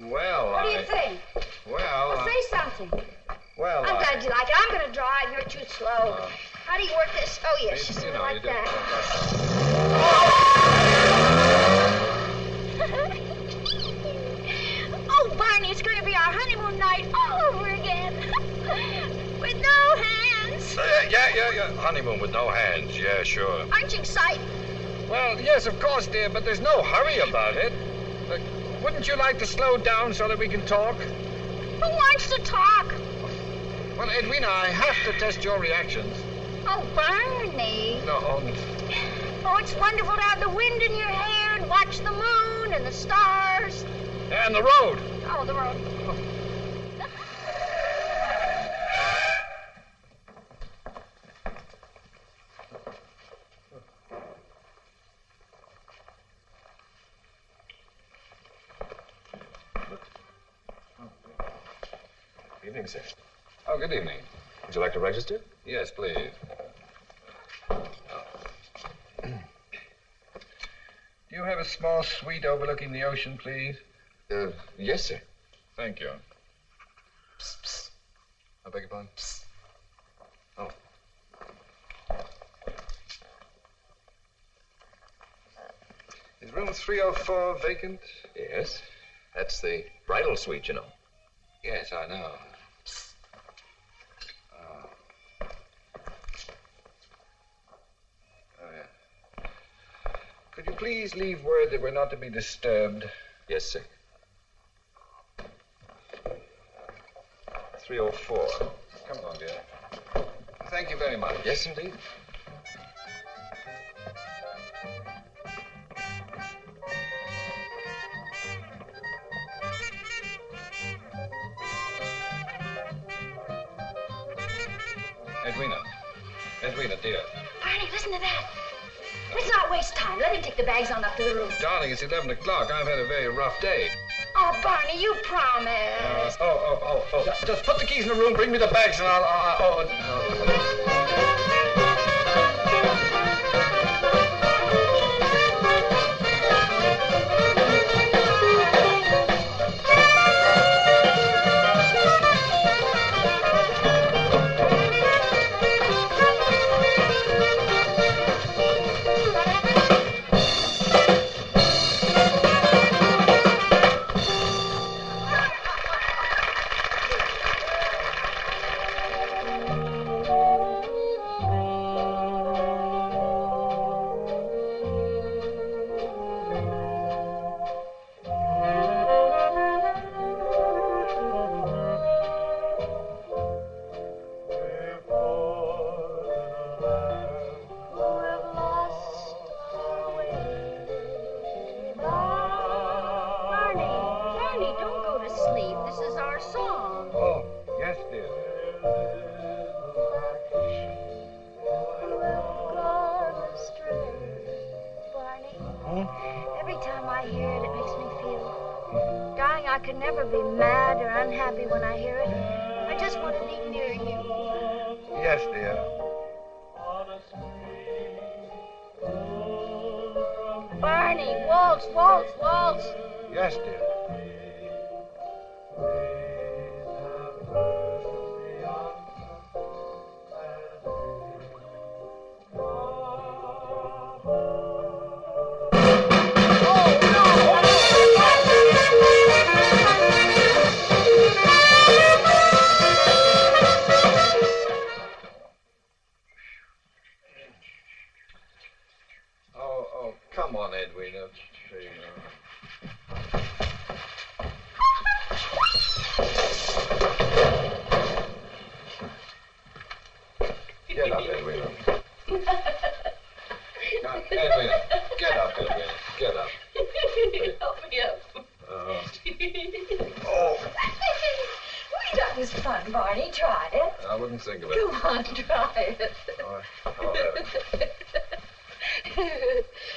well, What do I- you think? Well, Well, I- say something. Well, I'm glad you like it. I'm going to drive. You're too slow. How do you work this? Oh, yes, just you know, like that. [LAUGHS] oh, Barney, it's going to be our honeymoon night all over again. [LAUGHS] With no hands. Uh, yeah, yeah, yeah. Honeymoon with no hands. Yeah, sure. Aren't you excited? Well, yes, of course, dear, but there's no hurry about it. Uh, wouldn't you like to slow down so that we can talk? Who wants to talk? Well, Edwina, I have to test your reactions. Oh, Barney. No, Oh, it's wonderful to have the wind in your hair and watch the moon and the stars. And the road. Oh, the road. Evening, sir. Oh, good evening. Would you like to register? Yes, please. Do you have a small suite overlooking the ocean, please? Uh, yes, sir. Thank you. psst I beg your pardon? Psst. Oh. Is room 304 vacant? Yes. That's the bridal suite, you know. Yes, I know. Oh. Oh, yeah. Could you please leave word that we're not to be disturbed? Yes, sir. 304. Come along, dear. Thank you very much. Yes, indeed. Edwina. Edwina, dear. Barney, listen to that. Let's not waste time. Let him take the bags on up to the room. Darling, it's 11 o'clock. I've had a very rough day. Oh, Barney, you Uh, promised. oh, oh, oh, oh. Just put the keys in the room, bring me the bags, and I'll. I'll, I'll oh,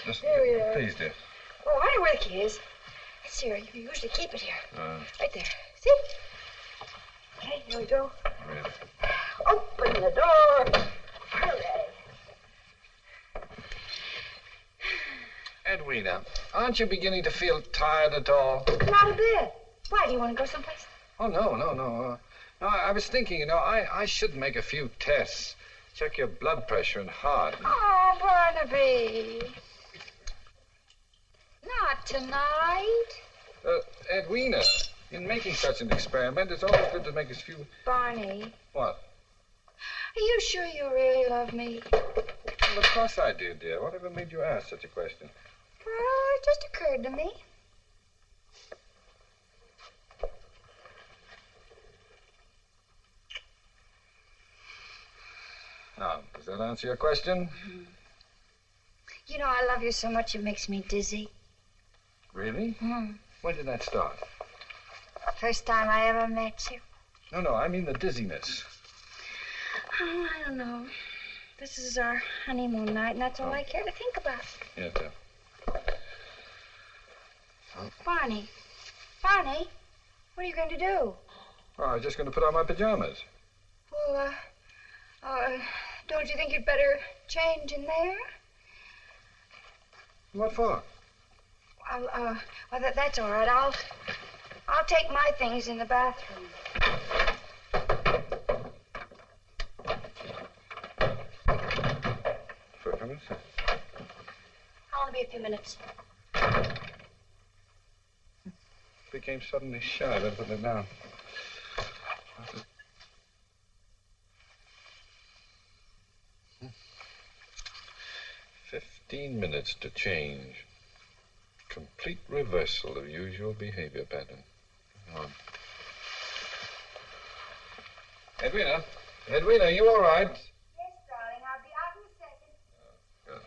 Just, Here we are. please, dear. Oh, I know where the key is. It's here. You usually keep it here. Uh, Right there. See? Okay, here we go. Open the door. Hooray. Edwina, aren't you beginning to feel tired at all? Not a bit. Why, do you want to go someplace? Oh, no, no, no. Uh, no, I, I was thinking, you know, I, I should make a few tests. Check your blood pressure and heart. Oh, Barnaby. Not tonight. Uh, Edwina, in making such an experiment, it's always good to make a few. Barney, What? are you sure you really love me? Well, of course I do, dear. Whatever made you ask such a question? Well, it just occurred to me. Now, does that answer your question? You know, I love you so much it makes me dizzy. Really? Hmm. When did that start? First time I ever met you. No, no, I mean the dizziness. Oh, I don't know. This is our honeymoon night, and that's all I care to think about. Yes, sir. Barney. Barney, what are you going to do? Oh, I was just going to put on my pajamas. Well, uh, uh, don't you think you'd better change in there? What for? Well, uh, well, that, that's all right. I'll, I'll take my things in the bathroom. For a minute. I'll only be a few minutes. Became suddenly shy. Better put it down. Fifteen minutes to change. Complete reversal of usual behavior pattern. On. Edwina? Edwina, you all right? Yes, darling. I'll be out in a second.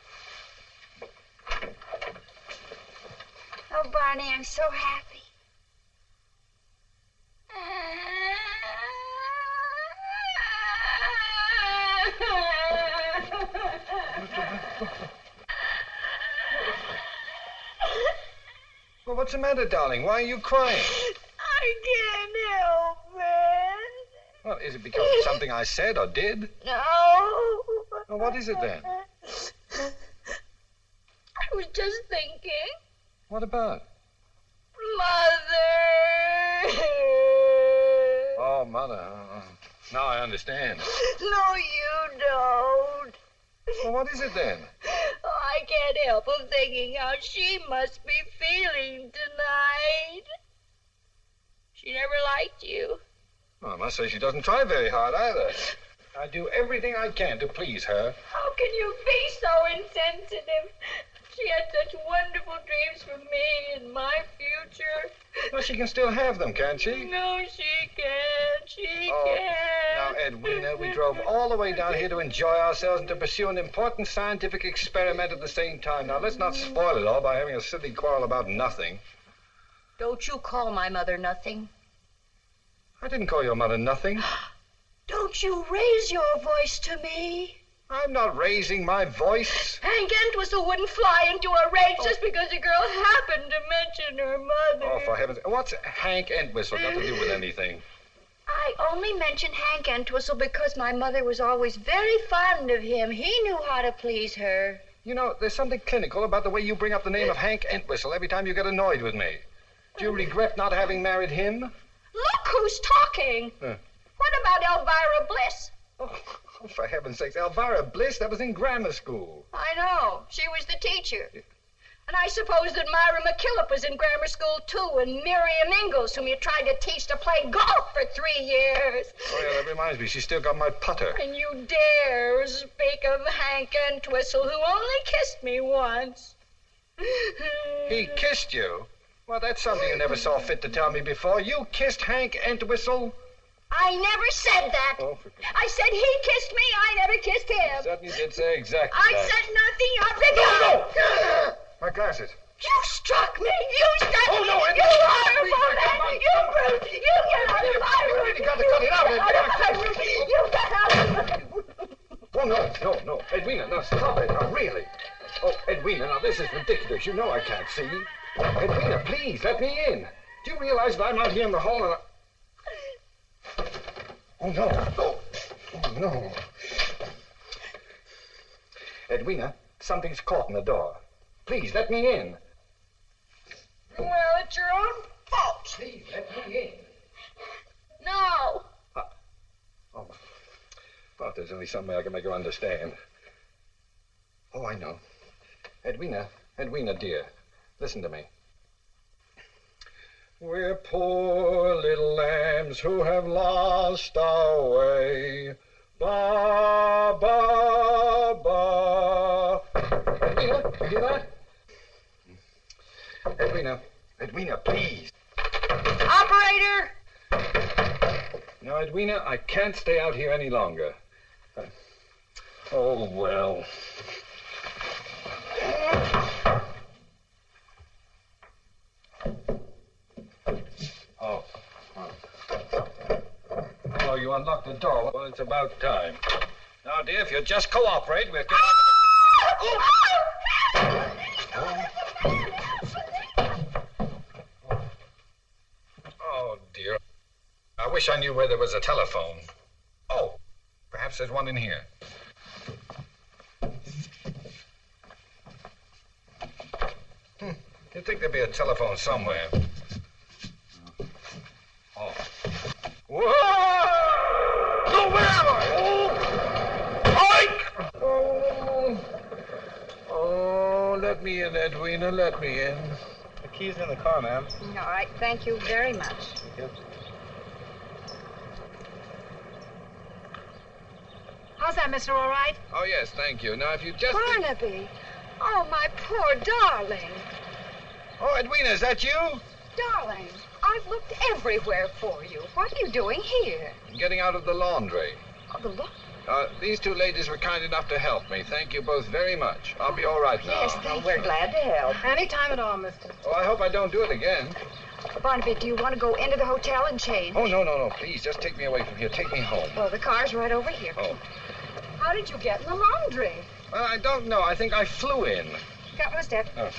Oh, Barney, I'm so happy. [LAUGHS] Well, what's the matter, darling? Why are you crying? I can't help it. Well, is it because of something I said or did? No. Well, what is it then? I was just thinking. What about? Mother. Oh, mother. Now I understand. No, you don't. Well, what is it then? I can't help of thinking how she must be feeling tonight. She never liked you. Well, I must say she doesn't try very hard either. I do everything I can to please her. How can you be so insensitive? She had such wonderful dreams for me and my future. Well, she can still have them, can't she? No, she can't. She Oh, can't. Now, Edwina, we [LAUGHS] drove all the way down here to enjoy ourselves and to pursue an important scientific experiment at the same time. Now, let's not spoil it all by having a silly quarrel about nothing. Don't you call my mother nothing. I didn't call your mother nothing. [GASPS] Don't you raise your voice to me. I'm not raising my voice. Hank Entwistle wouldn't fly into a rage just oh. because a girl happened to mention her mother. Oh, for heaven's What's Hank Entwistle got to do with anything? I only mentioned Hank Entwistle because my mother was always very fond of him. He knew how to please her. You know, there's something clinical about the way you bring up the name of Hank Entwistle every time you get annoyed with me. Do you regret not having married him? Look who's talking. Huh. What about Elvira Bliss? Oh, Oh, for heaven's sakes, Elvira Bliss, that was in grammar school. I know. She was the teacher. And I suppose that Myra McKillop was in grammar school too, and Miriam Ingalls, whom you tried to teach to play golf for three years. Oh, yeah, that reminds me, she's still got my putter. And you dare speak of Hank Entwistle, who only kissed me once. He kissed you? Well, that's something you never saw fit to tell me before. You kissed Hank Entwistle? I never said that. Oh, I said he kissed me. I never kissed him. certainly did say exactly I that. said nothing of the kind. My glasses. You struck me. You struck Oh, me. no, Ed, you please, horrible come on, man. You brute. You get out of my you room. really got to cut it out, You get out of my room. You get out of. Oh, no, no, no. Edwina, now stop it. Now, really. Oh, Edwina, now this is ridiculous. You know I can't see. Edwina, please, let me in. Do you realize that I'm out here in the hall and I... Oh, no. Oh, oh no. Edwina, something's caught in the door. Please, let me in. Well, it's your own fault. Please, let me in. No. Uh, oh, well, if there's only some way I can make her understand. Oh, I know. Edwina, Edwina, dear, listen to me. We're poor little lambs who have lost our way. Ba, ba, ba. Edwina, you hear that? Edwina, Edwina, please. Operator! Now, Edwina, I can't stay out here any longer. Uh, oh, well. Lock the door. Well, it's about time. Now, dear, if you'll just cooperate, we'll get. Oh, dear. I wish I knew where there was a telephone. Oh, perhaps there's one in here. Hmm. You'd think there'd be a telephone somewhere. Oh. Whoa! No, where am I? Oh! Ike! Oh! Oh, let me in, Edwina, let me in. The key's in the car, ma'am. All right, thank you very much. How's that, mister, all right? Oh, yes, thank you. Now, if you just. Barnaby! Oh, my poor darling. Oh, Edwina, is that you? Darling, I've looked everywhere for you. What are you doing here? Getting out of the laundry. Oh, the look. Uh, these two ladies were kind enough to help me. Thank you both very much. I'll be all right now. Yes, thank We're glad to help. Any time at all, mister. Oh, I hope I don't do it again. Barnaby, do you want to go into the hotel and change? Oh, no, no, no. Please, just take me away from here. Take me home. Well, the car's right over here. Oh. How did you get in the laundry? Well, I don't know. I think I flew in. Got my step. Oh.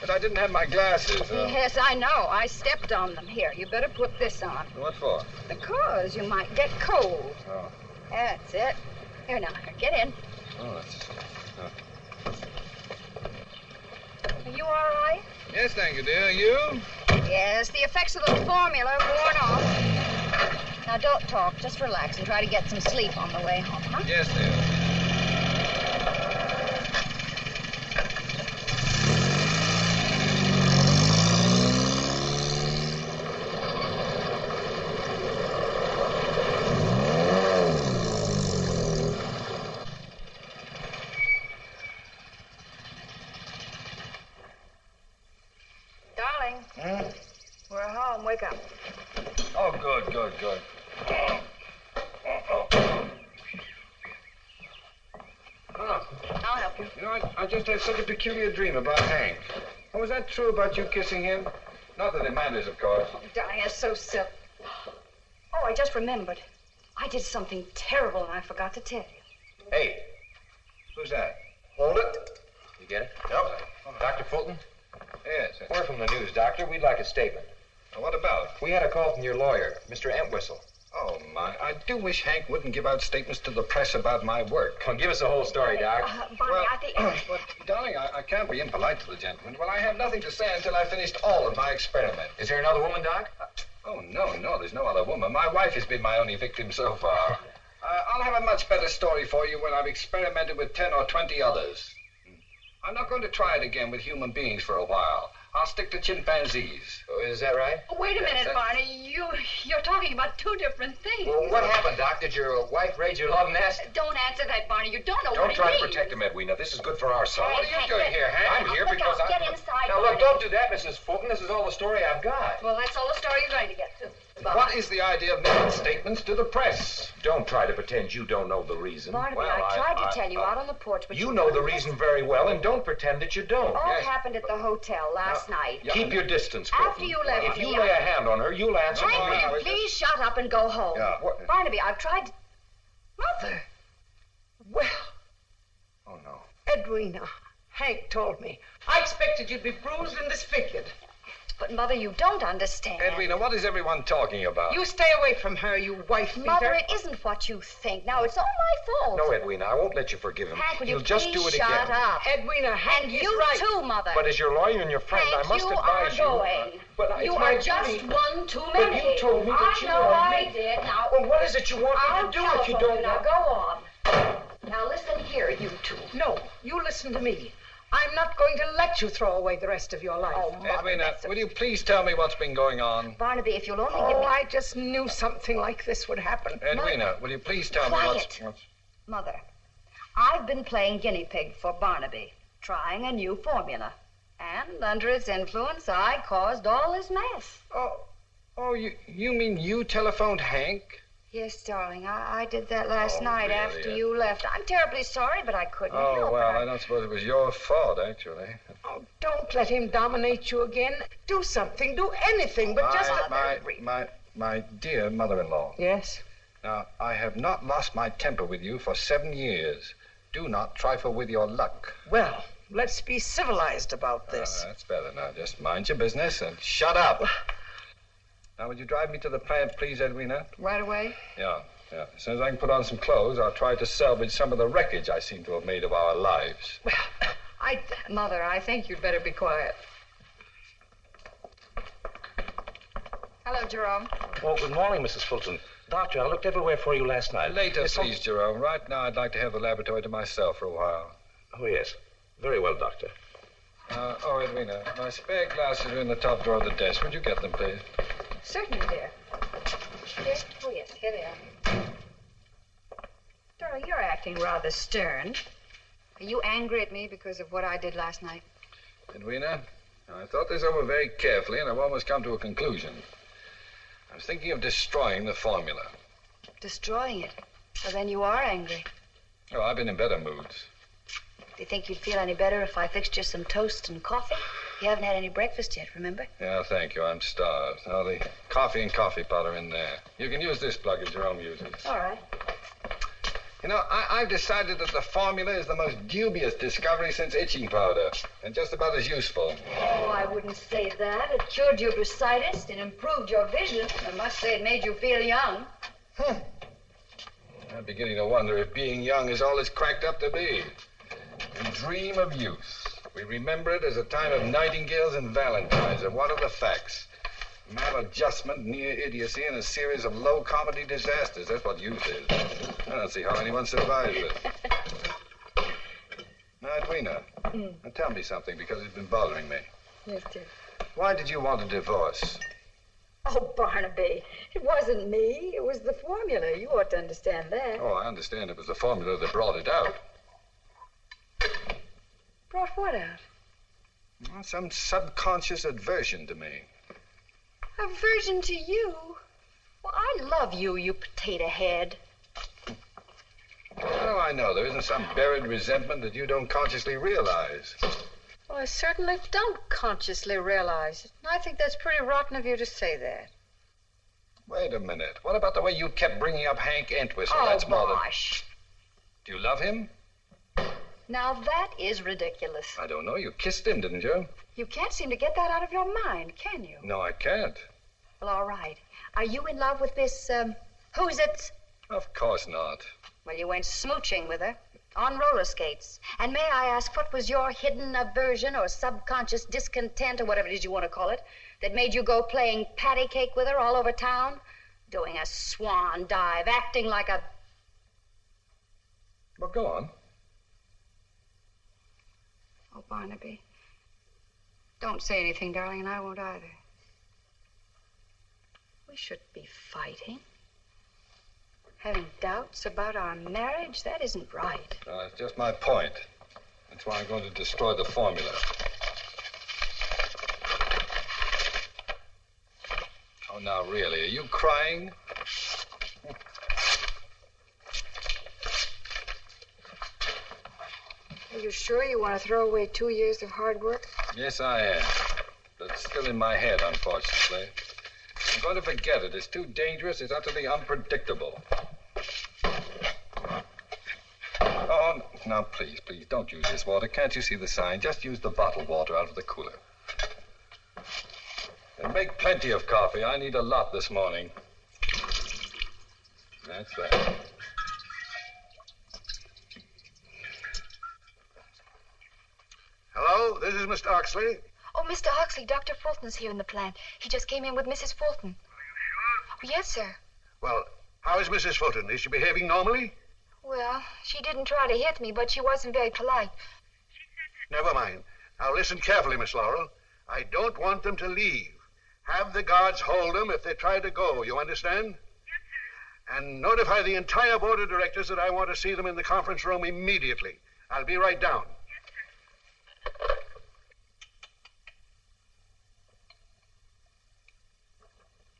But I didn't have my glasses. Uh, Yes, I know. I stepped on them. Here, you better put this on. What for? Because you might get cold. Oh. That's it. Here now, get in. Oh, that's. Are you all right? Yes, thank you, dear. You? Yes, the effects of the formula have worn off. Now, don't talk. Just relax and try to get some sleep on the way home, huh? Yes, dear. Darling, we're home. Wake up. Oh, good, good, good. Oh, I'll help you. you know, I, I just had peculiar dream about Hank. Oh, was that true about you kissing him? Not that it matters, of course. Darling, that's so silly. Oh, I just remembered. I did something terrible and I forgot to tell you. Hey, Who's that? hold it. You get it? Yep. Oh, Dr. Fulton, Yes. we're from the news, Doctor. We'd like a statement. What about? We had a call from your lawyer, Mr. Entwistle. Oh, my. I do wish Hank wouldn't give out statements to the press about my work. Come, give us the whole story, Doc. Uh, Barney, Well, I think. but, darling, I, I can't be impolite to the gentleman. Well, I have nothing to say until I've finished all of my experiment. Is there another woman, Doc? Oh, no, no, there's no other woman. My wife has been my only victim so far. [LAUGHS] Uh, I'll have a much better story for you when I've experimented with 10 or 20 others. I'm not going to try it again with human beings for a while. I'll stick to chimpanzees. Oh, is that right? Oh, wait a minute, Barney. You, you're talking about two different things. Well, what happened, Doc? Did your wife raid your love nest? Uh, don't answer that, Barney. You don't know Don't what try to protect him, Edwina. This is good for our son. What are you doing here, Hank? I'm here because out, I. Get inside, Now, look, Barney. don't do that, Mrs. Fulton. This is all the story I've got. Well, that's all the story you're going to get to. What is the idea of making statements to the press? Don't try to pretend you don't know the reason. Barnaby, Well, I I- tried to I- tell you out on the porch, but You know the reason very well, and don't pretend that you don't. All Yes, happened at the hotel last night. Keep your distance, Fulton. After you left If you lay a hand on her, you'll answer Hank, for will me. you please shut up and go home? Yeah, what- Barnaby, I've tried to... Mother! Well, Oh, no. Edwina, Hank told me. I expected you'd be bruised and disfigured. But, Mother, you don't understand. Edwina, what is everyone talking about? You stay away from her, you wife beater. Mother, it isn't what you think. Now, it's all my fault. No, Edwina, I won't let you forgive him. Hank, will you He'll just please do it shut again. Shut up? Edwina, Hank And is you right. too, Mother. But as your lawyer and your friend, Hank, I must you advise are you. going. But it's you my are just duty. one too But many. you told me that I you know I me. did. Now, Well, what is it you want I'll to do if you don't you. Now, go on. Now, listen here, you two. No, you listen to me. I'm not going to let you throw away the rest of your life. Oh, Mother, Edwina, a- will you please tell me what's been going on? Barnaby, if you'll only give Oh, me... I just knew something like this would happen. Edwina, will you please tell me what's... Quiet. Mother, I've been playing guinea pig for Barnaby, trying a new formula. And under its influence, I caused all this mess. Oh, oh, you, you mean you telephoned Hank? Yes, darling, I, I did that last Oh, night really? after you left. I'm terribly sorry, but I couldn't Oh, help well, it. I don't suppose it was your fault, actually. Oh, don't let him dominate you again. Do something, do anything, but just... my, my, my, my dear mother-in-law, Yes? Now, I have not lost my temper with you for seven years. Do not trifle with your luck. Well, let's be civilized about this. Uh, that's better now. Just mind your business and shut up. Now, would you drive me to the plant, please, Edwina? Right away? Yeah, yeah. As soon as I can put on some clothes, I'll try to salvage some of the wreckage I seem to have made of our lives. Well, [LAUGHS] I, Mother, I think you'd better be quiet. Hello, Jerome. Oh, good morning, Mrs. Fulton. Doctor, I looked everywhere for you last night. Later, Miss please, Jerome. Right now, I'd like to have the laboratory to myself for a while. Oh, yes. Very well, Doctor. Uh, oh, Edwina, my spare glasses are in the top drawer of the desk. Would you get them, please? Certainly, dear. Here? Oh, yes, here they are. Darling, you're acting rather stern. Are you angry at me because of what I did last night? Edwina, I thought this over very carefully, and I've almost come to a conclusion. I was thinking of destroying the formula. Destroying it. Well, then you are angry. Oh, I've been in better moods. Do you think you'd feel any better if I fixed you some toast and coffee? You haven't had any breakfast yet, remember? Yeah, thank you. I'm starved. Now, the coffee and coffee pot are in there. You can use this plug that Jerome uses. All right. You know, I, I've decided that the formula is the most dubious discovery since itching powder, and just about as useful. Oh, I wouldn't say that. It cured your bursitis. It improved your vision. I must say it made you feel young. Huh. I'm beginning to wonder if being young is all it's cracked up to be. We dream of youth. We remember it as a time of nightingales and valentines. And what are the facts? Maladjustment, near idiocy, and a series of low comedy disasters. That's what youth is. I don't see how anyone survives it. Now, Edwina, Mm. now tell me something because it's been bothering me. Yes, dear. Why did you want a divorce? Oh, Barnaby, it wasn't me. It was the formula. You ought to understand that. Oh, I understand it was the formula that brought it out. Brought what out? Well, Some subconscious aversion to me. Aversion to you? Well, I love you, you potato head. How do I know there isn't some buried resentment that you don't consciously realize? Well, I certainly don't consciously realize it. And I think that's pretty rotten of you to say that. Wait a minute. What about the way you kept bringing up Hank Entwistle? Oh, That's more than. Oh, bosh. Do you love him? Now, that is ridiculous. I don't know. You kissed him, didn't you? You can't seem to get that out of your mind, can you? No, I can't. Well, all right. Are you in love with this, um, who's it? Of course not. Well, you went smooching with her on roller skates. And may I ask, what was your hidden aversion or subconscious discontent or whatever it is you want to call it that made you go playing patty cake with her all over town? Doing a swan dive, acting like a. Well, go on. Oh, Barnaby. Don't say anything, darling, and I won't either. We should be fighting. Having doubts about our marriage? That isn't right. No, that's just my point. That's why I'm going to destroy the formula. Oh, now, really, are you crying? Are you sure you want to throw away two years of hard work? Yes, I am. But it's still in my head, unfortunately. I'm going to forget it. It's too dangerous. It's utterly unpredictable. Oh, now, please, please, don't use this water. Can't you see the sign? Just use the bottled water out of the cooler. And make plenty of coffee. I need a lot this morning. That's that. Hello, this is Mr. Oxley. Oh, Mr. Oxley, Dr. Fulton's here in the plant. He just came in with Mrs. Fulton. Are you Oh, yes, sir. Well, how is Mrs. Fulton? Is she behaving normally? Well, she didn't try to hit me, but she wasn't very polite. Never mind. Now listen carefully, Miss Laurel. I don't want them to leave. Have the guards hold them if they try to go. You understand? Yes, sir. And notify the entire board of directors that I want to see them in the conference room immediately. I'll be right down.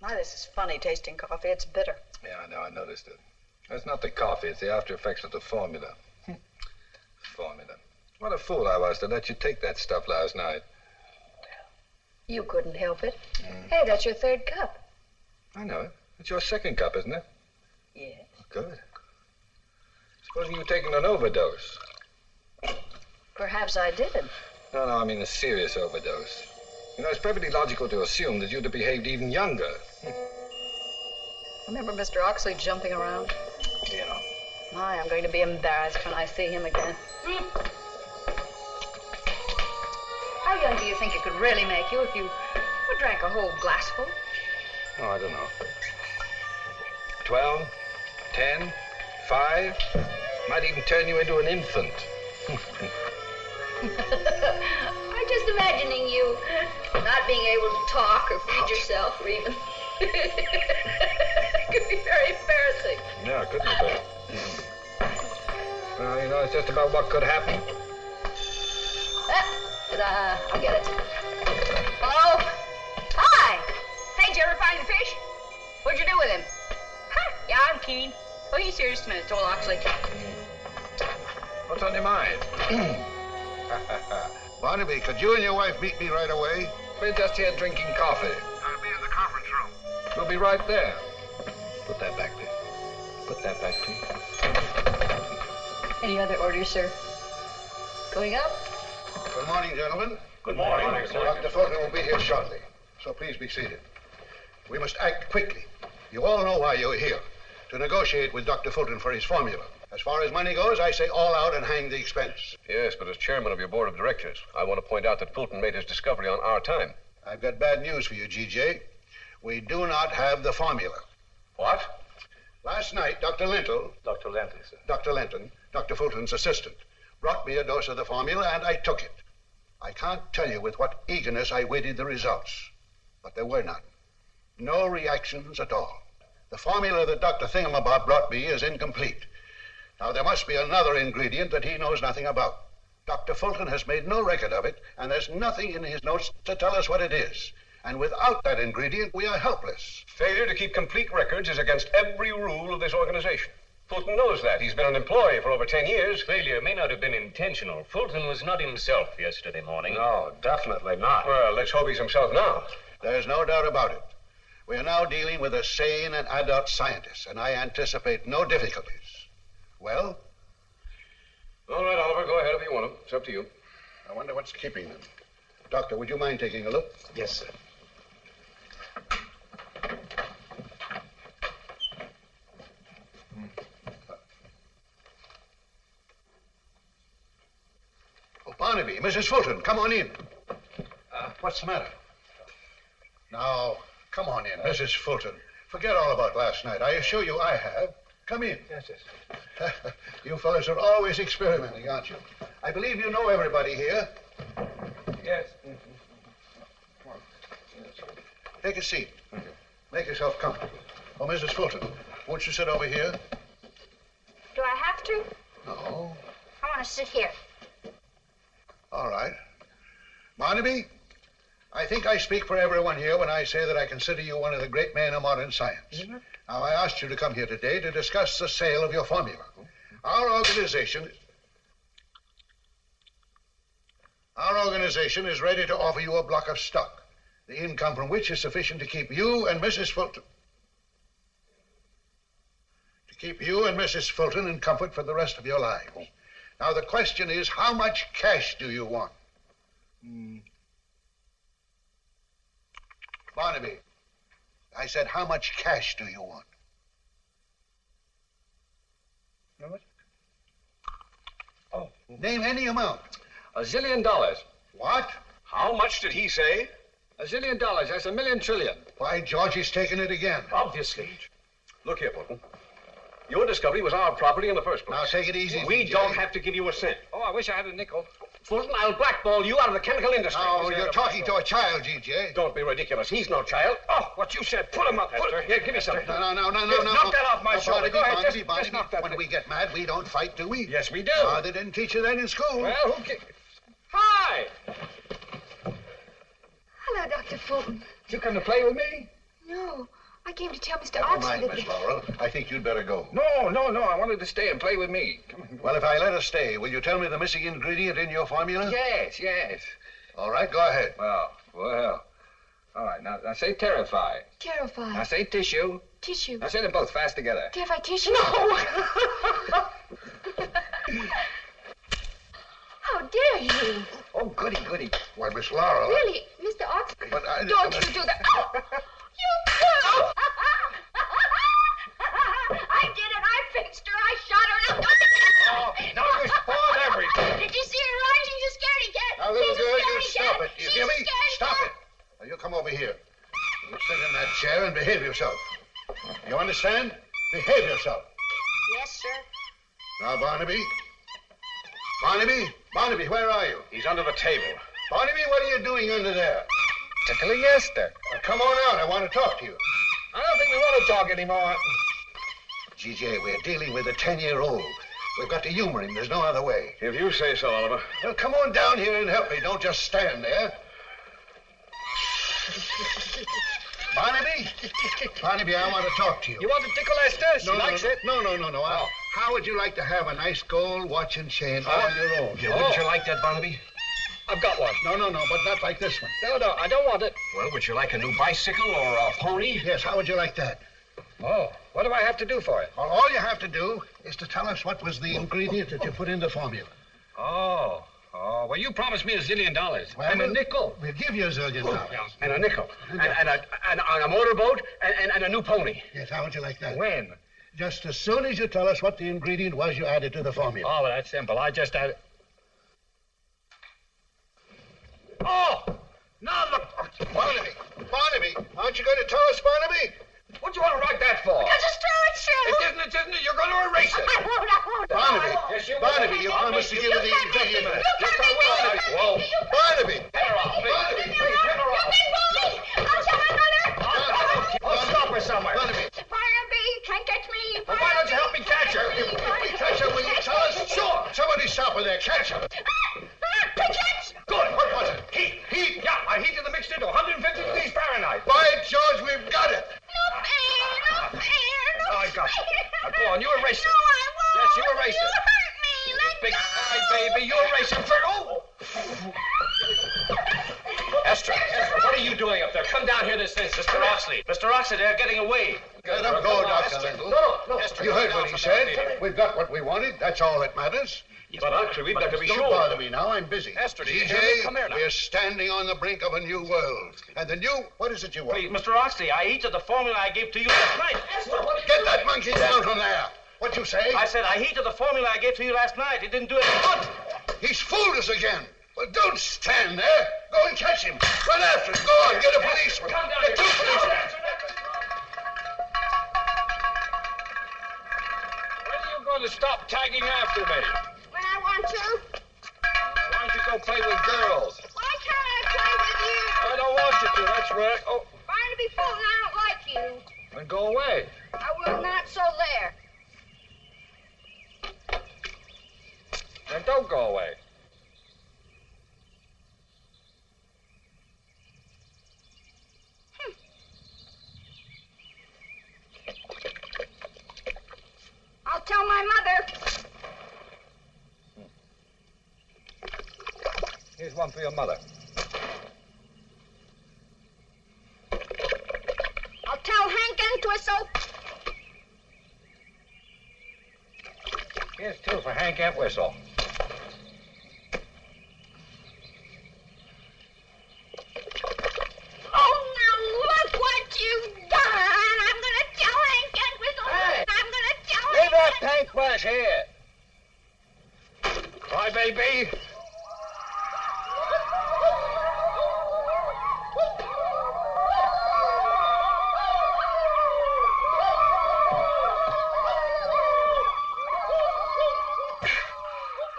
My, this is funny tasting coffee. It's bitter. Yeah, I know. I noticed it. It's not the coffee. It's the after effects of the formula. Hmm. formula. What a fool I was to let you take that stuff last night. You couldn't help it. Mm. Hey, that's your third cup. I know it. It's your second cup, isn't it? Yes. Good. Supposing you've taken an overdose. Perhaps I did. No, no, I mean a serious overdose. You know, it's perfectly logical to assume that you'd have behaved even younger. Remember Mr. Oxley jumping around? Yeah. My, I'm going to be embarrassed when I see him again. How young do you think it could really make you if you drank a whole glassful? Oh, I don't know. Twelve, ten, five. Might even turn you into an infant. [LAUGHS] [LAUGHS] I'm just imagining you not being able to talk or feed yourself or even. [LAUGHS] it could be very embarrassing. Yeah, couldn't it? Well, mm-hmm. uh, you know, it's just about what could happen. Uh, ah, I'll uh, get it. Hello? Hi! Hey, did you ever find the fish? What'd you do with him? Huh, yeah, I'm keen. Oh, he's here just a minute, told Oxley. What's on your mind? [CLEARS THROAT] [LAUGHS] Barnaby, could you and your wife meet me right away? We're just here drinking coffee. I'll be in the conference room. We'll be right there. Put that back, please. Put that back, please. Any other orders, sir? Going up? Good morning, gentlemen. Good morning. sir. Dr. Fulton will be here shortly, so please be seated. We must act quickly. You all know why you're here. To negotiate with Dr. Fulton for his formula. As far as money goes, I say all out and hang the expense. Yes, but as chairman of your board of directors, I want to point out that Fulton made his discovery on our time. I've got bad news for you, GJ. We do not have the formula. What? Last night, Dr. Lintle, Dr. Lenton, sir. Dr. Linton, Dr. Fulton's assistant, brought me a dose of the formula, and I took it. I can't tell you with what eagerness I waited the results, but there were none. No reactions at all. The formula that Dr. Thingamabob brought me is incomplete. Now, there must be another ingredient that he knows nothing about. Dr. Fulton has made no record of it, and there's nothing in his notes to tell us what it is. And without that ingredient, we are helpless. Failure to keep complete records is against every rule of this organization. Fulton knows that. He's been an employee for over ten years. Failure may not have been intentional. Fulton was not himself yesterday morning. No, definitely not. Well, let's hope he's himself now. There's no doubt about it. We are now dealing with a sane and adult scientist, and I anticipate no difficulties. Well, All right, Oliver, go ahead if you want to. It's up to you. I wonder what's keeping them. Doctor, would you mind taking a look? Yes, sir. Oh, Barnaby, Mrs. Fulton, come on in. Uh, what's the matter? Now, come on in, Mrs. Fulton. Forget all about last night. I assure you I have. Come in. Yes, yes. [LAUGHS] you fellows are always experimenting, aren't you? I believe you know everybody here. Yes. Take a seat. Make yourself comfortable. Oh, Mrs. Fulton, won't you sit over here? Do I have to? No. I want to sit here. All right. Barnaby, I think I speak for everyone here when I say that I consider you one of the great men of modern science. Now, I asked you to come here today to discuss the sale of your formula. Our organization. Our organization is ready to offer you a block of stock, the income from which is sufficient to keep you and Mrs. Fulton. To keep you and Mrs. Fulton in comfort for the rest of your lives. Now, the question is how much cash do you want? Hmm. Barnaby, I said, how much cash do you want? Oh, name any amount. A zillion dollars. What? How much did he say? A zillion dollars. That's a million trillion. Why, George, he's taken it again. Obviously. Look here, Fulton. Your discovery was our property in the first place. Now, take it easy. We don't have to give you a cent. Oh, I wish I had a nickel. Fulton, I'll blackball you out of the chemical industry. Now, you're talking to a child, GJ. Don't be ridiculous. He's no child. Oh, what you said. Put him up. Put him. Here, give me some. No, no, no, no, no, Here, no. knock that off my no, shoulder. Go ahead. Just- just knock that When thing. we get mad, we don't fight, do we? Yes, we do. Ah, they didn't teach you that in school. Well, who ca- Hi! Hello, Dr. Fulton. Did you come to play with me? No, I came to tell Mr. Never Oxley mind, that Miss the... Laurel. I think you'd better go. No, no, no. I wanted to stay and play with me. Come on. Well, if I let her stay, will you tell me the missing ingredient in your formula? Yes, yes. All right, go ahead. Well, well. All right, now, now say terrify. Terrified. Now say tissue. Tissue. Now say them both fast together. Terrified tissue. No! [LAUGHS] How dare you? Oh, goody, goody. Why, Miss Laurel. Really, Mr. Ox? But I- Don't you do that. Oh, [LAUGHS] you fool! I did it. I fixed her. I shot her. Now, Oh, now you spoiled everything. Did you see her run? She's a scaredy cat. Now, little She's a girl, you scaredy stop cat. it. You She's hear a me? scaredy Stop cat. it. Now, you come over here. You sit in that chair and behave yourself. You understand? Behave yourself. Yes, sir. Now, Barnaby. Barnaby? Barnaby, where are you? He's under the table. Barnaby, what are you doing under there? Tickling Esther. Now, come on out. I want to talk to you. I don't think we want to talk anymore. GJ, we're dealing with a 10-year-old. We've got to humor him. There's no other way. If you say so, Oliver. Well, come on down here and help me. Don't just stand there. Barnaby? Barnaby, I want to talk to you. You want to tickle Esther? She no, likes no, it. No, no, no, no. I- oh. How would you like to have a nice gold watch and chain all on your own? Yeah, Wouldn't you oh. like that, Barnaby? I've got one. No, no, no, but not like this one. No, no, I don't want it. Well, would you like a new bicycle or a pony? Yes, how would you like that? Oh, what do I have to do for it? Well, all you have to do is to tell us what was the ingredient that you put in the formula. Oh, oh, well, you promised me a zillion dollars. and a nickel. We'll give you a zillion oh, dollars. And a nickel. And, and, a, and, and a motorboat. And, and, and a new pony. Yes, how would you like that? When? Just as soon as you tell us what the ingredient was you added to the formula. Oh, well, that's simple. I just added... Oh! Now look. Barnaby, Barnaby, aren't you going to tell us, Barnaby? What do you want to write that for? Because it's true. It's true. It isn't, it isn't. You're going to erase it. I won't. I won't. Barnaby, Yes, you will. Barnaby, you promised to give her the ingredient. Yes, I will. Whoa. Barnaby, Get her off, please. Barnaby, Please, get her off. I'll tell my mother. I'll stop her somewhere. Barnaby. Barnaby, can't catch me. Well, why don't you help me catch her? If we catch her, will you tell us? Sure. Somebody stop her there. Catch her. Ah! Ah! Catch. Good. What was it? Heat. Heat. Yeah, I heated the mixture to 150 degrees Fahrenheit. By George, we've got it. No fair. No fair. No Oh, I got it. Now, go on, you erase it. No, I won't. Yes, you erase You it. hurt me. Let Big go. cry, baby. You erase it for. Oh! Esther, Esther, what are you doing up there? Come down here this instant. Mr. Oxley. Mr. Oxley, they're getting away. Let him go, Dr. Esther. Lindell. No, no, no. You heard what he said. We've got what we wanted. That's all that matters. But actually, we've got to be Don't sure. bother me now. I'm busy. Esther, do you hear me? GJ, Come here now. we're standing on the brink of a new world. And the new, what is it you want? Please, Mr. Oxley, I heated the formula I gave to you last night. Get that monkey down from there. What you say? I said I heated the formula I gave to you last night. It didn't do any good. He's fooled us again. Well, don't stand there. Go and catch him. Run after him. Go on, get a policeman. Come down Get two here. policemen. When are you going to stop tagging after me? Want to. Why don't you go play with girls? Why can't I play with you? I don't want you to. That's right. Oh, Barnaby Fulton, I don't like you. then go away. I will not, so there. Then don't go away. I'll tell my mother. Here's one for your mother. I'll tell Hank Entwistle. Here's two for Hank Entwistle. Oh, now look what you've done. I'm going to tell Hank Entwistle. Hey. I'm going to tell Leave Hank that paintbrush here. Cry, baby.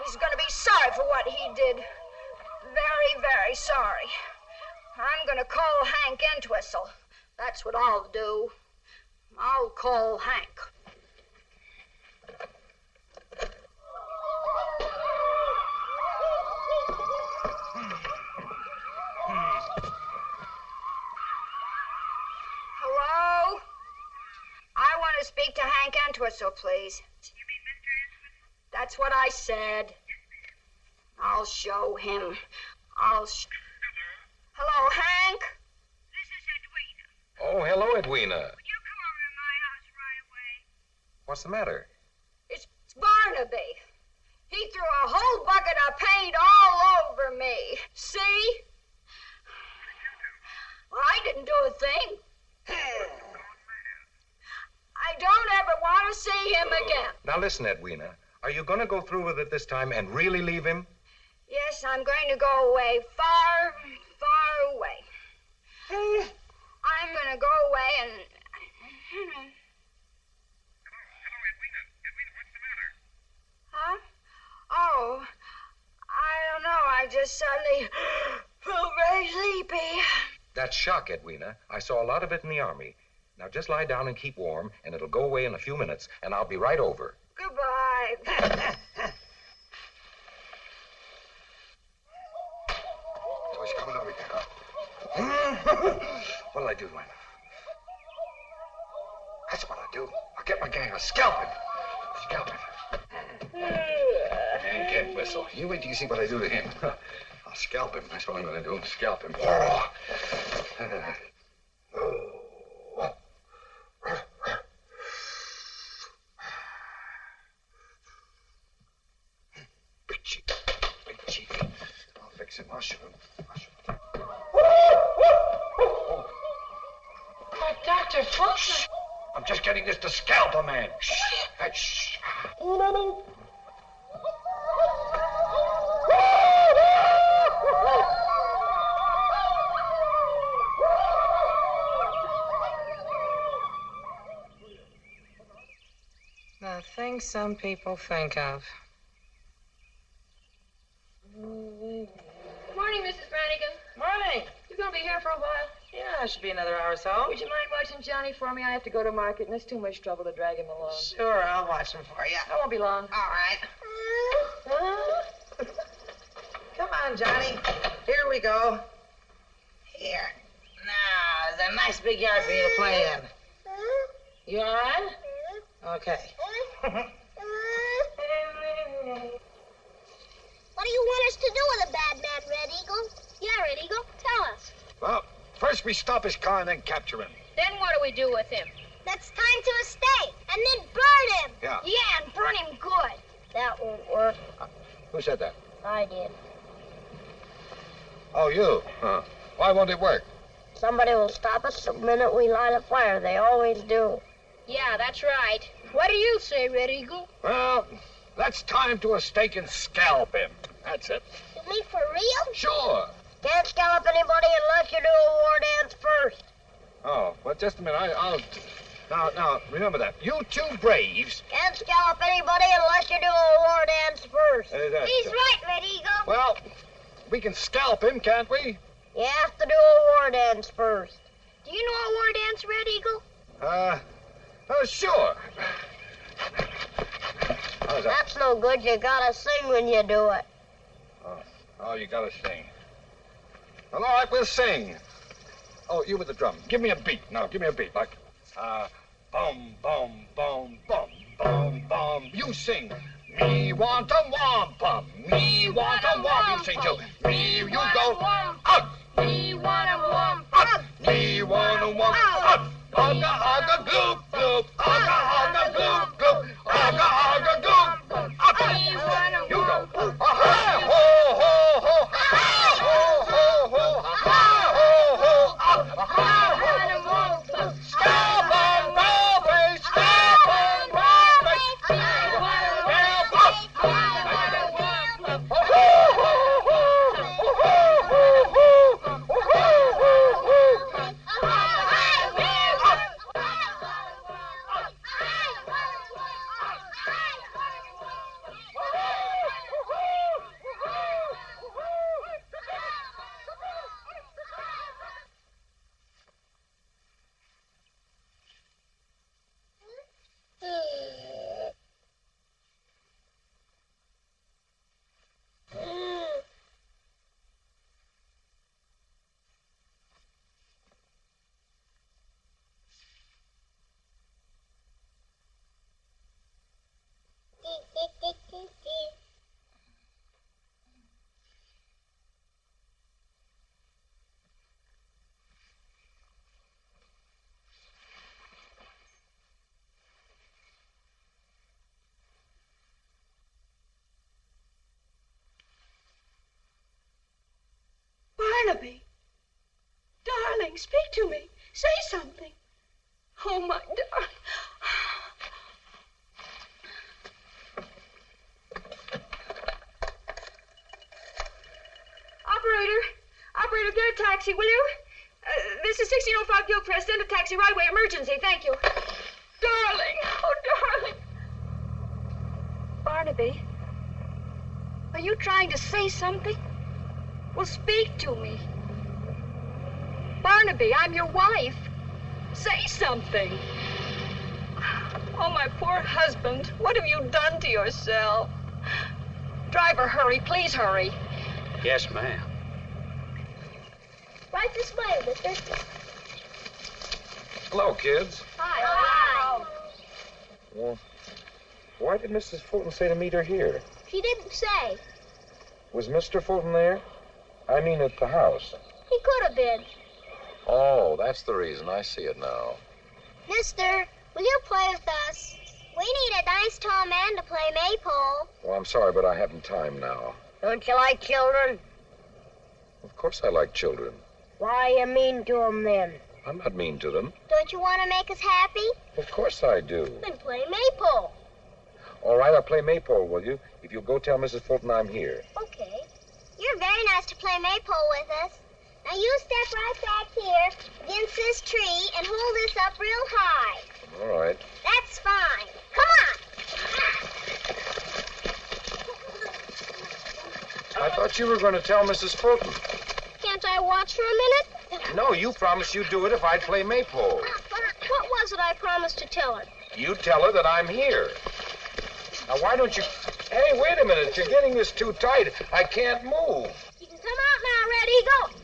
He's going to be sorry for what he did. Very, very sorry. I'm going to call Hank Entwistle. That's what I'll do. I'll call Hank. Hello? I want to speak to Hank Entwistle, please. That's what I said. I'll show him. I'll sh- Hello, Hank? This is Edwina. Oh, hello, Edwina. What's the matter? It's Barnaby. He threw a whole bucket of paint all over me. See? Well, I didn't do a thing. I don't ever want to see him again. Now listen, Edwina. Are you going to go through with it this time and really leave him? Yes, I'm going to go away, far, far away. Hmm. I'm going to go away and. You know. Hello, Edwina. Edwina, what's the matter? Huh? Oh, I don't know. I just suddenly felt very sleepy. That's shock, Edwina. I saw a lot of it in the army. Now just lie down and keep warm, and it'll go away in a few minutes, and I'll be right over. Goodbye. Oh, he's coming over here. What'll I do to? That's what I'll do. I'll get my gang. I'll scalp him. Scalp him. [LAUGHS] And can't whistle. You wait till you see what I do to him. [LAUGHS] I'll scalp him. That's what I'm going to do. Scalp him. [LAUGHS] Uh, Big cheek. Big cheek. I'll fix him. I'll shoot him. Oh, Dr. Fulton. I'm just getting this to scalp a man. Shh. Hey, shh. The things some people think of. Morning, Mrs. Brannigan. Morning. You're gonna be here for a while? Yeah, it should be another hour or so. Would you mind watching Johnny for me? I have to go to market, and it's too much trouble to drag him along. Sure, I'll watch him for you. I won't be long. All right. Come on, Johnny. Here we go. Here. Now, there's a nice big yard for you to play in. You all right? Okay. What do you want us to do with a bad man, Red Eagle? Yeah, Red Eagle, tell us. Well, first we stop his car and then capture him. Then what do we do with him? That's time to a stake, and then burn him. Yeah. Yeah, and burn him good. That won't work. Who said that? I did. Oh, you. Huh. Why won't it work? Somebody will stop us the minute we light a fire. They always do. Yeah, that's right. What do you say, Red Eagle? Well, let's tie him to a stake and scalp him. That's it. You mean for real? Sure. Can't scallop anybody unless you do a war dance first. Oh, well, just a minute. I, I'll. Now, now, remember that. You two braves. Can't scallop anybody unless you do a war dance first. Uh, He's right, Red Eagle. Well, we can scalp him, can't we? You have to do a war dance first. Do you know a war dance, Red Eagle? Uh, oh, sure. How's that? That's no good. You gotta sing when you do it. Oh, oh, you gotta sing. Well, all right, we'll sing. Oh, you with the drum. Give me a beat. Now, give me a beat. Like, uh, bum, bum, bum, bum, bum, bum. You sing. Me want a wampum. Uh, me want a wampum. You sing too. Uh, me, you go. Up. Me want a wampum. Uh, me want a wampum. Up. Ugga, ugga, gloop, gloop. Ugga, ugga, gloop, gloop. Ugga, ugga, gloop, gloop. Up. You go. Aha, speak to me. Say something. Oh, my darling. Operator, operator, get a taxi, will you? Uh, this is 1605 Gilchrist. Send a taxi right away. Emergency. Thank you. Darling. Oh, darling. Barnaby, are you trying to say something? Well, speak to me. Barnaby, I'm your wife. Say something. Oh, my poor husband. What have you done to yourself? Driver, hurry. Please hurry. Yes, ma'am. Right this way, mister. Hello, kids. Hi. Hi. Well, why did Mrs. Fulton say to meet her here? She didn't say. Was Mr. Fulton there? I mean, at the house. He could have been. Oh, that's the reason. I see it now. Mister, will you play with us? We need a nice tall man to play maypole. Well, I'm sorry, but I haven't time now. Don't you like children? Of course I like children. Why are you mean to 'em then? I'm not mean to them. Don't you want to make us happy? Of course I do. Then play maypole. All right, I'll play maypole, will you? If you'll go tell Mrs. Fulton I'm here. Okay. You're very nice to play maypole with us. Now you step right back here against this tree and hold this up real high. All right. That's fine. Come on. I thought you were going to tell Mrs. Fulton. Can't I watch for a minute? No, you promised you'd do it if I'd play maypole. What was it I promised to tell her? You tell her that I'm here. Now, why don't you... Hey, wait a minute. You're getting this too tight. I can't move. You can come out now, ready, go.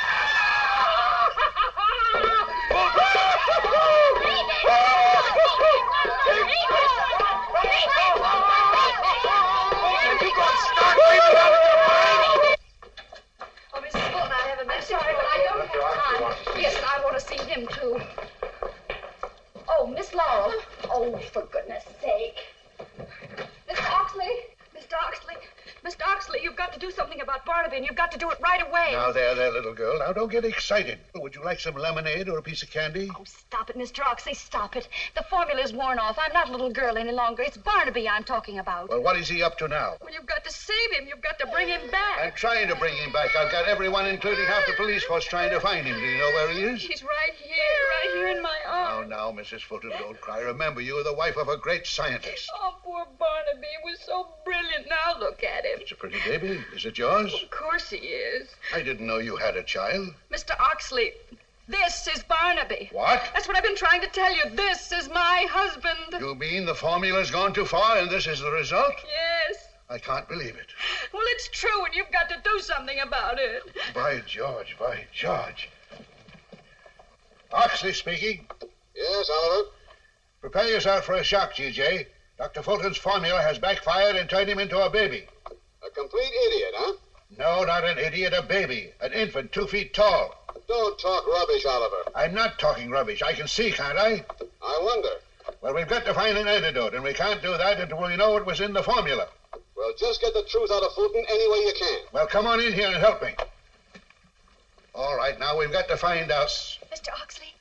Now, don't get excited. Would you like some lemonade or a piece of candy? Oh, stop it, Mr. Oxley, stop it. The formula's worn off. I'm not a little girl any longer. It's Barnaby I'm talking about. Well, what is he up to now? Well, you've got to save him. You've got to bring him back. I'm trying to bring him back. I've got everyone, including half the police force, trying to find him. Do you know where he is? He's right here, right here in my arms. Now, now, Mrs. Fulton, don't cry. Remember, you are the wife of a great scientist. Oh, poor Barnaby. He was so brilliant. Now look at him. It's a pretty baby. Is it yours? Of course he is. I didn't know you had a child. Mr. Oxley, this is Barnaby. What? That's what I've been trying to tell you. This is my husband. You mean the formula's gone too far and this is the result? Yes. I can't believe it. Well, it's true, and you've got to do something about it. By George, by George. Oxley speaking. Yes, Oliver? Prepare yourself for a shock, GJ. Dr. Fulton's formula has backfired and turned him into a baby. A complete idiot, huh? No, not an idiot, a baby. An infant two feet tall. Don't talk rubbish, Oliver. I'm not talking rubbish. I can see, can't I? I wonder. Well, we've got to find an antidote, and we can't do that until we know what was in the formula. Well, just get the truth out of Fulton any way you can. Well, come on in here and help me. All right, now we've got to find out. Mr. Oxley,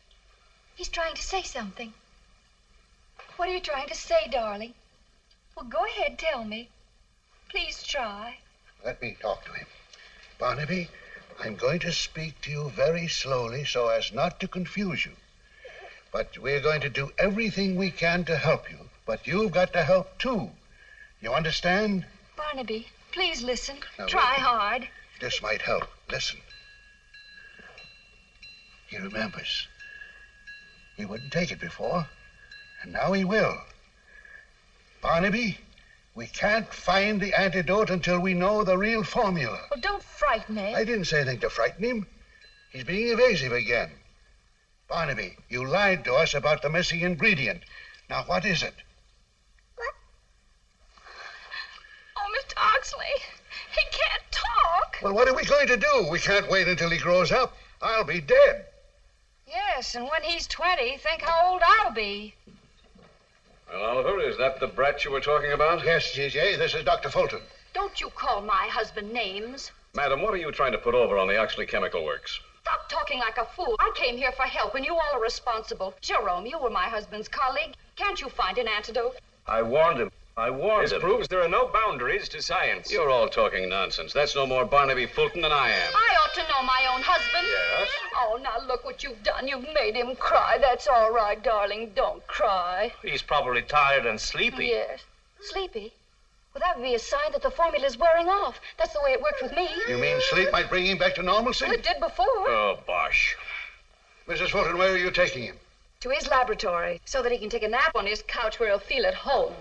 he's trying to say something. What are you trying to say, darling? Well, go ahead, tell me. Please try. Let me talk to him. Barnaby, I'm going to speak to you very slowly so as not to confuse you. But we're going to do everything we can to help you. But you've got to help too. You understand? Barnaby, please listen. Now, try wait. hard. This might help. Listen. He remembers. He wouldn't take it before, and now he will. Barnaby, we can't find the antidote until we know the real formula. Well, don't frighten me. I didn't say anything to frighten him. He's being evasive again. Barnaby, you lied to us about the missing ingredient. Now, what is it? What? Oh, Mr. Oxley, he can't talk. Well, what are we going to do? We can't wait until he grows up. I'll be dead. Yes, and when he's 20, think how old I'll be. Well, Oliver, is that the brat you were talking about? Yes, G.J., this is Dr. Fulton. Don't you call my husband names. Madam, what are you trying to put over on the Oxley Chemical Works? Stop talking like a fool. I came here for help, and you all are responsible. Jerome, you were my husband's colleague. Can't you find an antidote? I warned him. I warned This him. proves there are no boundaries to science. You're all talking nonsense. That's no more Barnaby Fulton than I am. I ought to know my own husband. Yes? Oh, now look what you've done. You've made him cry. That's all right, darling. Don't cry. He's probably tired and sleepy. Yes. Sleepy? Well, that would be a sign that the formula's wearing off. That's the way it worked with me. You mean sleep might bring him back to normalcy? Well, it did before. Oh, bosh. Mrs. Fulton, where are you taking him? To his laboratory, so that he can take a nap on his couch where he'll feel at home.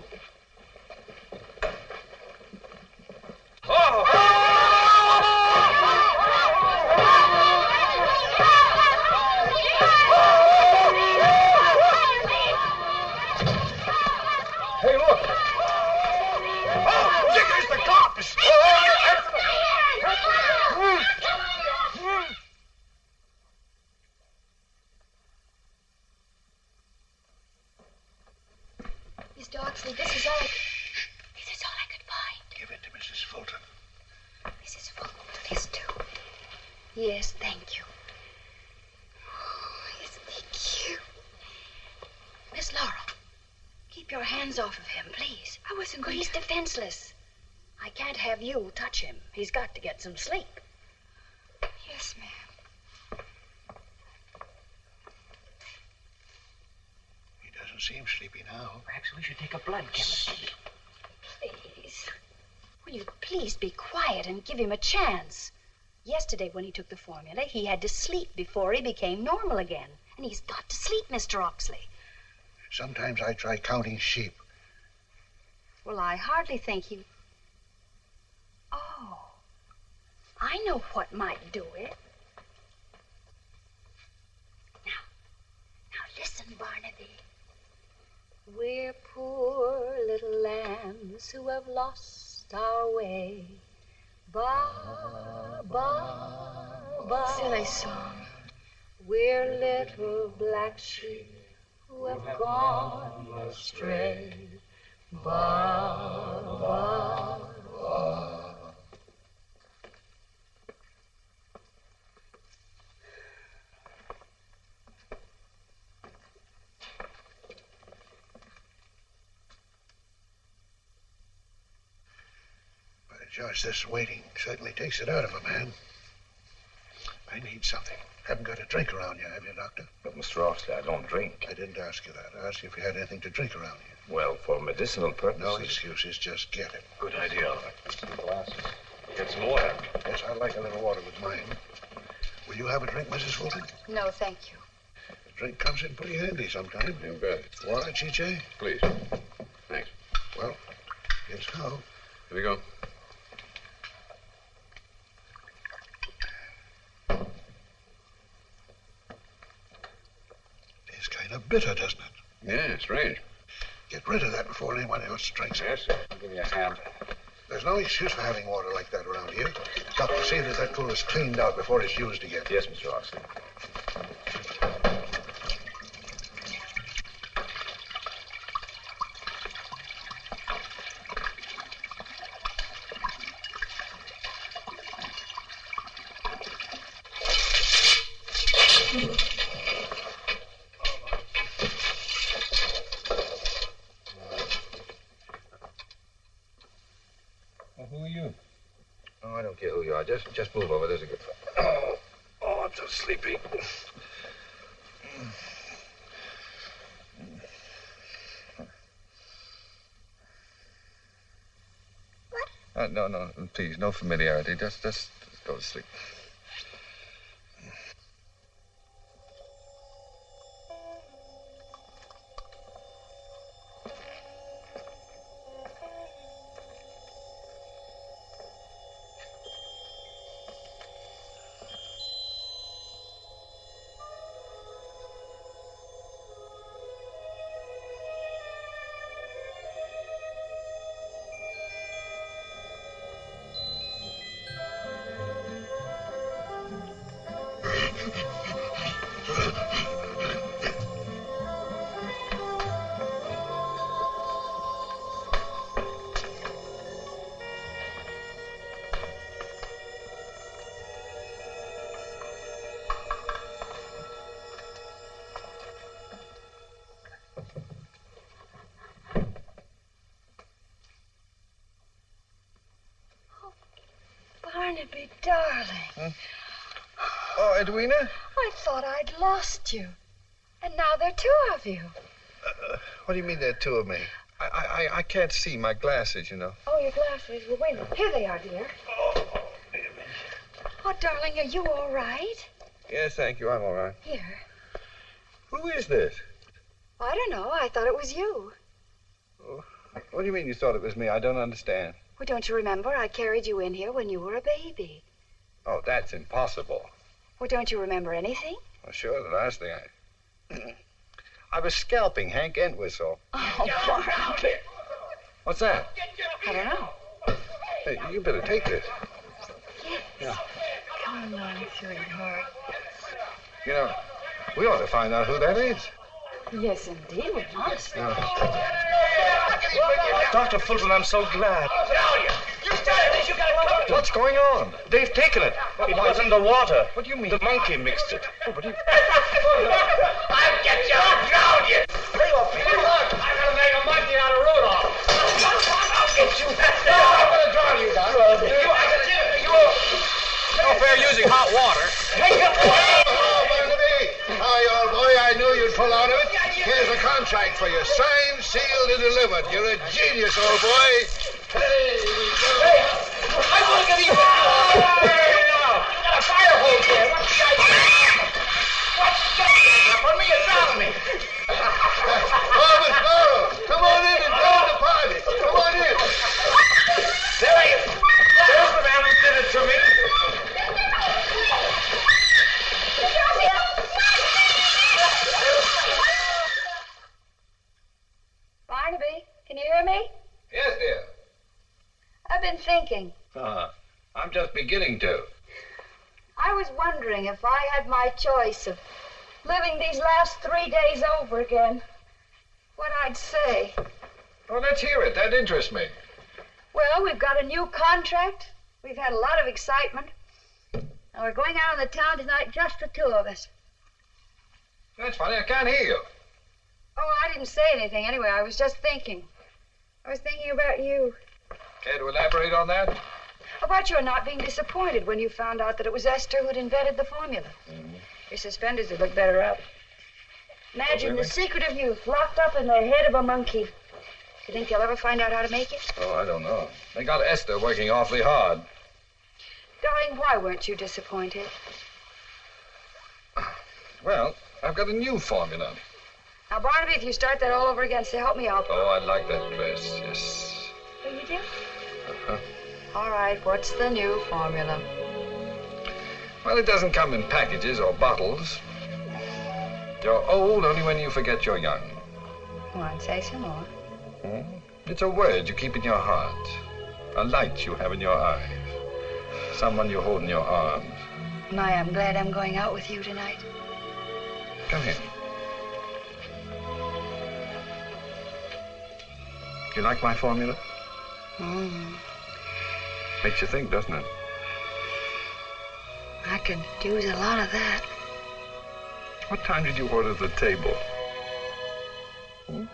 Hey, Yes, thank you. Oh, isn't he cute? Miss Laurel, keep your hands off of him, please. I wasn't Well, going he's to... defenseless. I can't have you touch him. He's got to get some sleep. Yes, ma'am. He doesn't seem sleepy now. Perhaps we should take a blood chemistry. Please. Will you please be quiet and give him a chance? Yesterday, when he took the formula, he had to sleep before he became normal again. And he's got to sleep, Mr. Oxley. Sometimes I try counting sheep. Well, I hardly think he. Oh. I know what might do it. Now, now listen, Barnaby. We're poor little lambs who have lost our way. Ba, ba, ba. Silly song. We're little black sheep who have gone astray. Ba, ba, ba. By George, this waiting certainly takes it out of a man. I need something. Haven't got a drink around you, have you, Doctor? But, Mr. Oxley, I don't drink. I didn't ask you that. I asked you if you had anything to drink around you. Well, for medicinal purposes. No excuses, just get it. Good idea, all right. Some glasses. Get some water. Yes, I'd like a little water with mine. Will you have a drink, Mrs. Fulton? No, thank you. A drink comes in pretty handy sometime. You bet. Water, Chiche? Please. Thanks. Well, here's how. Here we go. Tastes kind of bitter, doesn't it? Yeah, strange. Get rid of that before anyone else drinks it. Yes, sir. I'll give you a hand. There's no excuse for having water like that around here. Got to see that that pool is cleaned out before it's used again. Yes, Mr. Oxley. Well, who are you? Oh, I don't care who you are. Just, just move over. There's a good. Oh, [COUGHS] oh, I'm so sleepy. Uh, no, no, please, no familiarity. Just, just, just go to sleep. Edwina? I thought I'd lost you. And now there are two of you. Uh, what do you mean there are two of me? I, I, I can't see my glasses, you know. Oh, your glasses. Well, wait a minute. Here they are, dear. Oh, oh, darling, are you all right? Yes, thank you. I'm all right. Here. Who is this? I don't know. I thought it was you. Oh, What do you mean you thought it was me? I don't understand. Well, don't you remember? I carried you in here when you were a baby. Oh, that's impossible. Well, don't you remember anything? Well, sure, the last thing I... [CLEARS THROAT] I was scalping Hank Entwistle. Oh, Barnaby. What's that? I don't know. Hey, you better take this. Yes. Yeah. Come on, sweetheart. You know, we ought to find out who that is. Yes, indeed, we must. Dr. Fulton, I'm so glad. You. You got it. What's going on? They've taken it. It was in the water. What do you mean? The monkey mixed it. Oh, I'll get you. I'll drown you. Lay off me. Look, I'm gonna make a monkey out of Rudolph. I'll get you. No, I'm gonna drown you, Doc. You, you, No fair using hot water. Hey, you. Oh, Barnaby! Hi, old oh, boy. I knew you'd pull out of it. Here's a contract for you. Signed, sealed, and delivered. You're a genius, old boy. Hey, get you. Hey, now. You got a fire hose there. What's the idea? What's that? For me, it's drown me. Oh, Miss come on in and join the party. Come on in. There he is. There's the man who did it to me. Barnaby, can you hear me? Yes, dear. I've been thinking. Uh, I'm just beginning to. I was wondering if I had my choice of living these last three days over again, what I'd say. Well, let's hear it. That interests me. Well, we've got a new contract. We've had a lot of excitement. And we're going out on the town tonight, just the two of us. That's funny. I can't hear you. Oh, I didn't say anything anyway. I was just thinking. I was thinking about you. Care to elaborate on that? About your not being disappointed when you found out that it was Esther who'd invented the formula. Mm-hmm. Your suspenders would look better up. Imagine really? the secret of youth locked up in the head of a monkey. You think they'll ever find out how to make it? Oh, I don't know. They got Esther working awfully hard. Darling, why weren't you disappointed? Well, I've got a new formula. Now, Barnaby, if you start that all over again, say, help me out. Oh, I'd like that dress. Yes. Oh, you do? Uh-huh. All right, what's the new formula? Well, it doesn't come in packages or bottles. You're old only when you forget you're young. Go on, say some more. Hmm? It's a word you keep in your heart, a light you have in your eyes, someone you hold in your arms. My, I'm glad I'm going out with you tonight. Come here. You like my formula? Mm, Makes you think, doesn't it? I can use a lot of that. What time did you order the table? Hmm?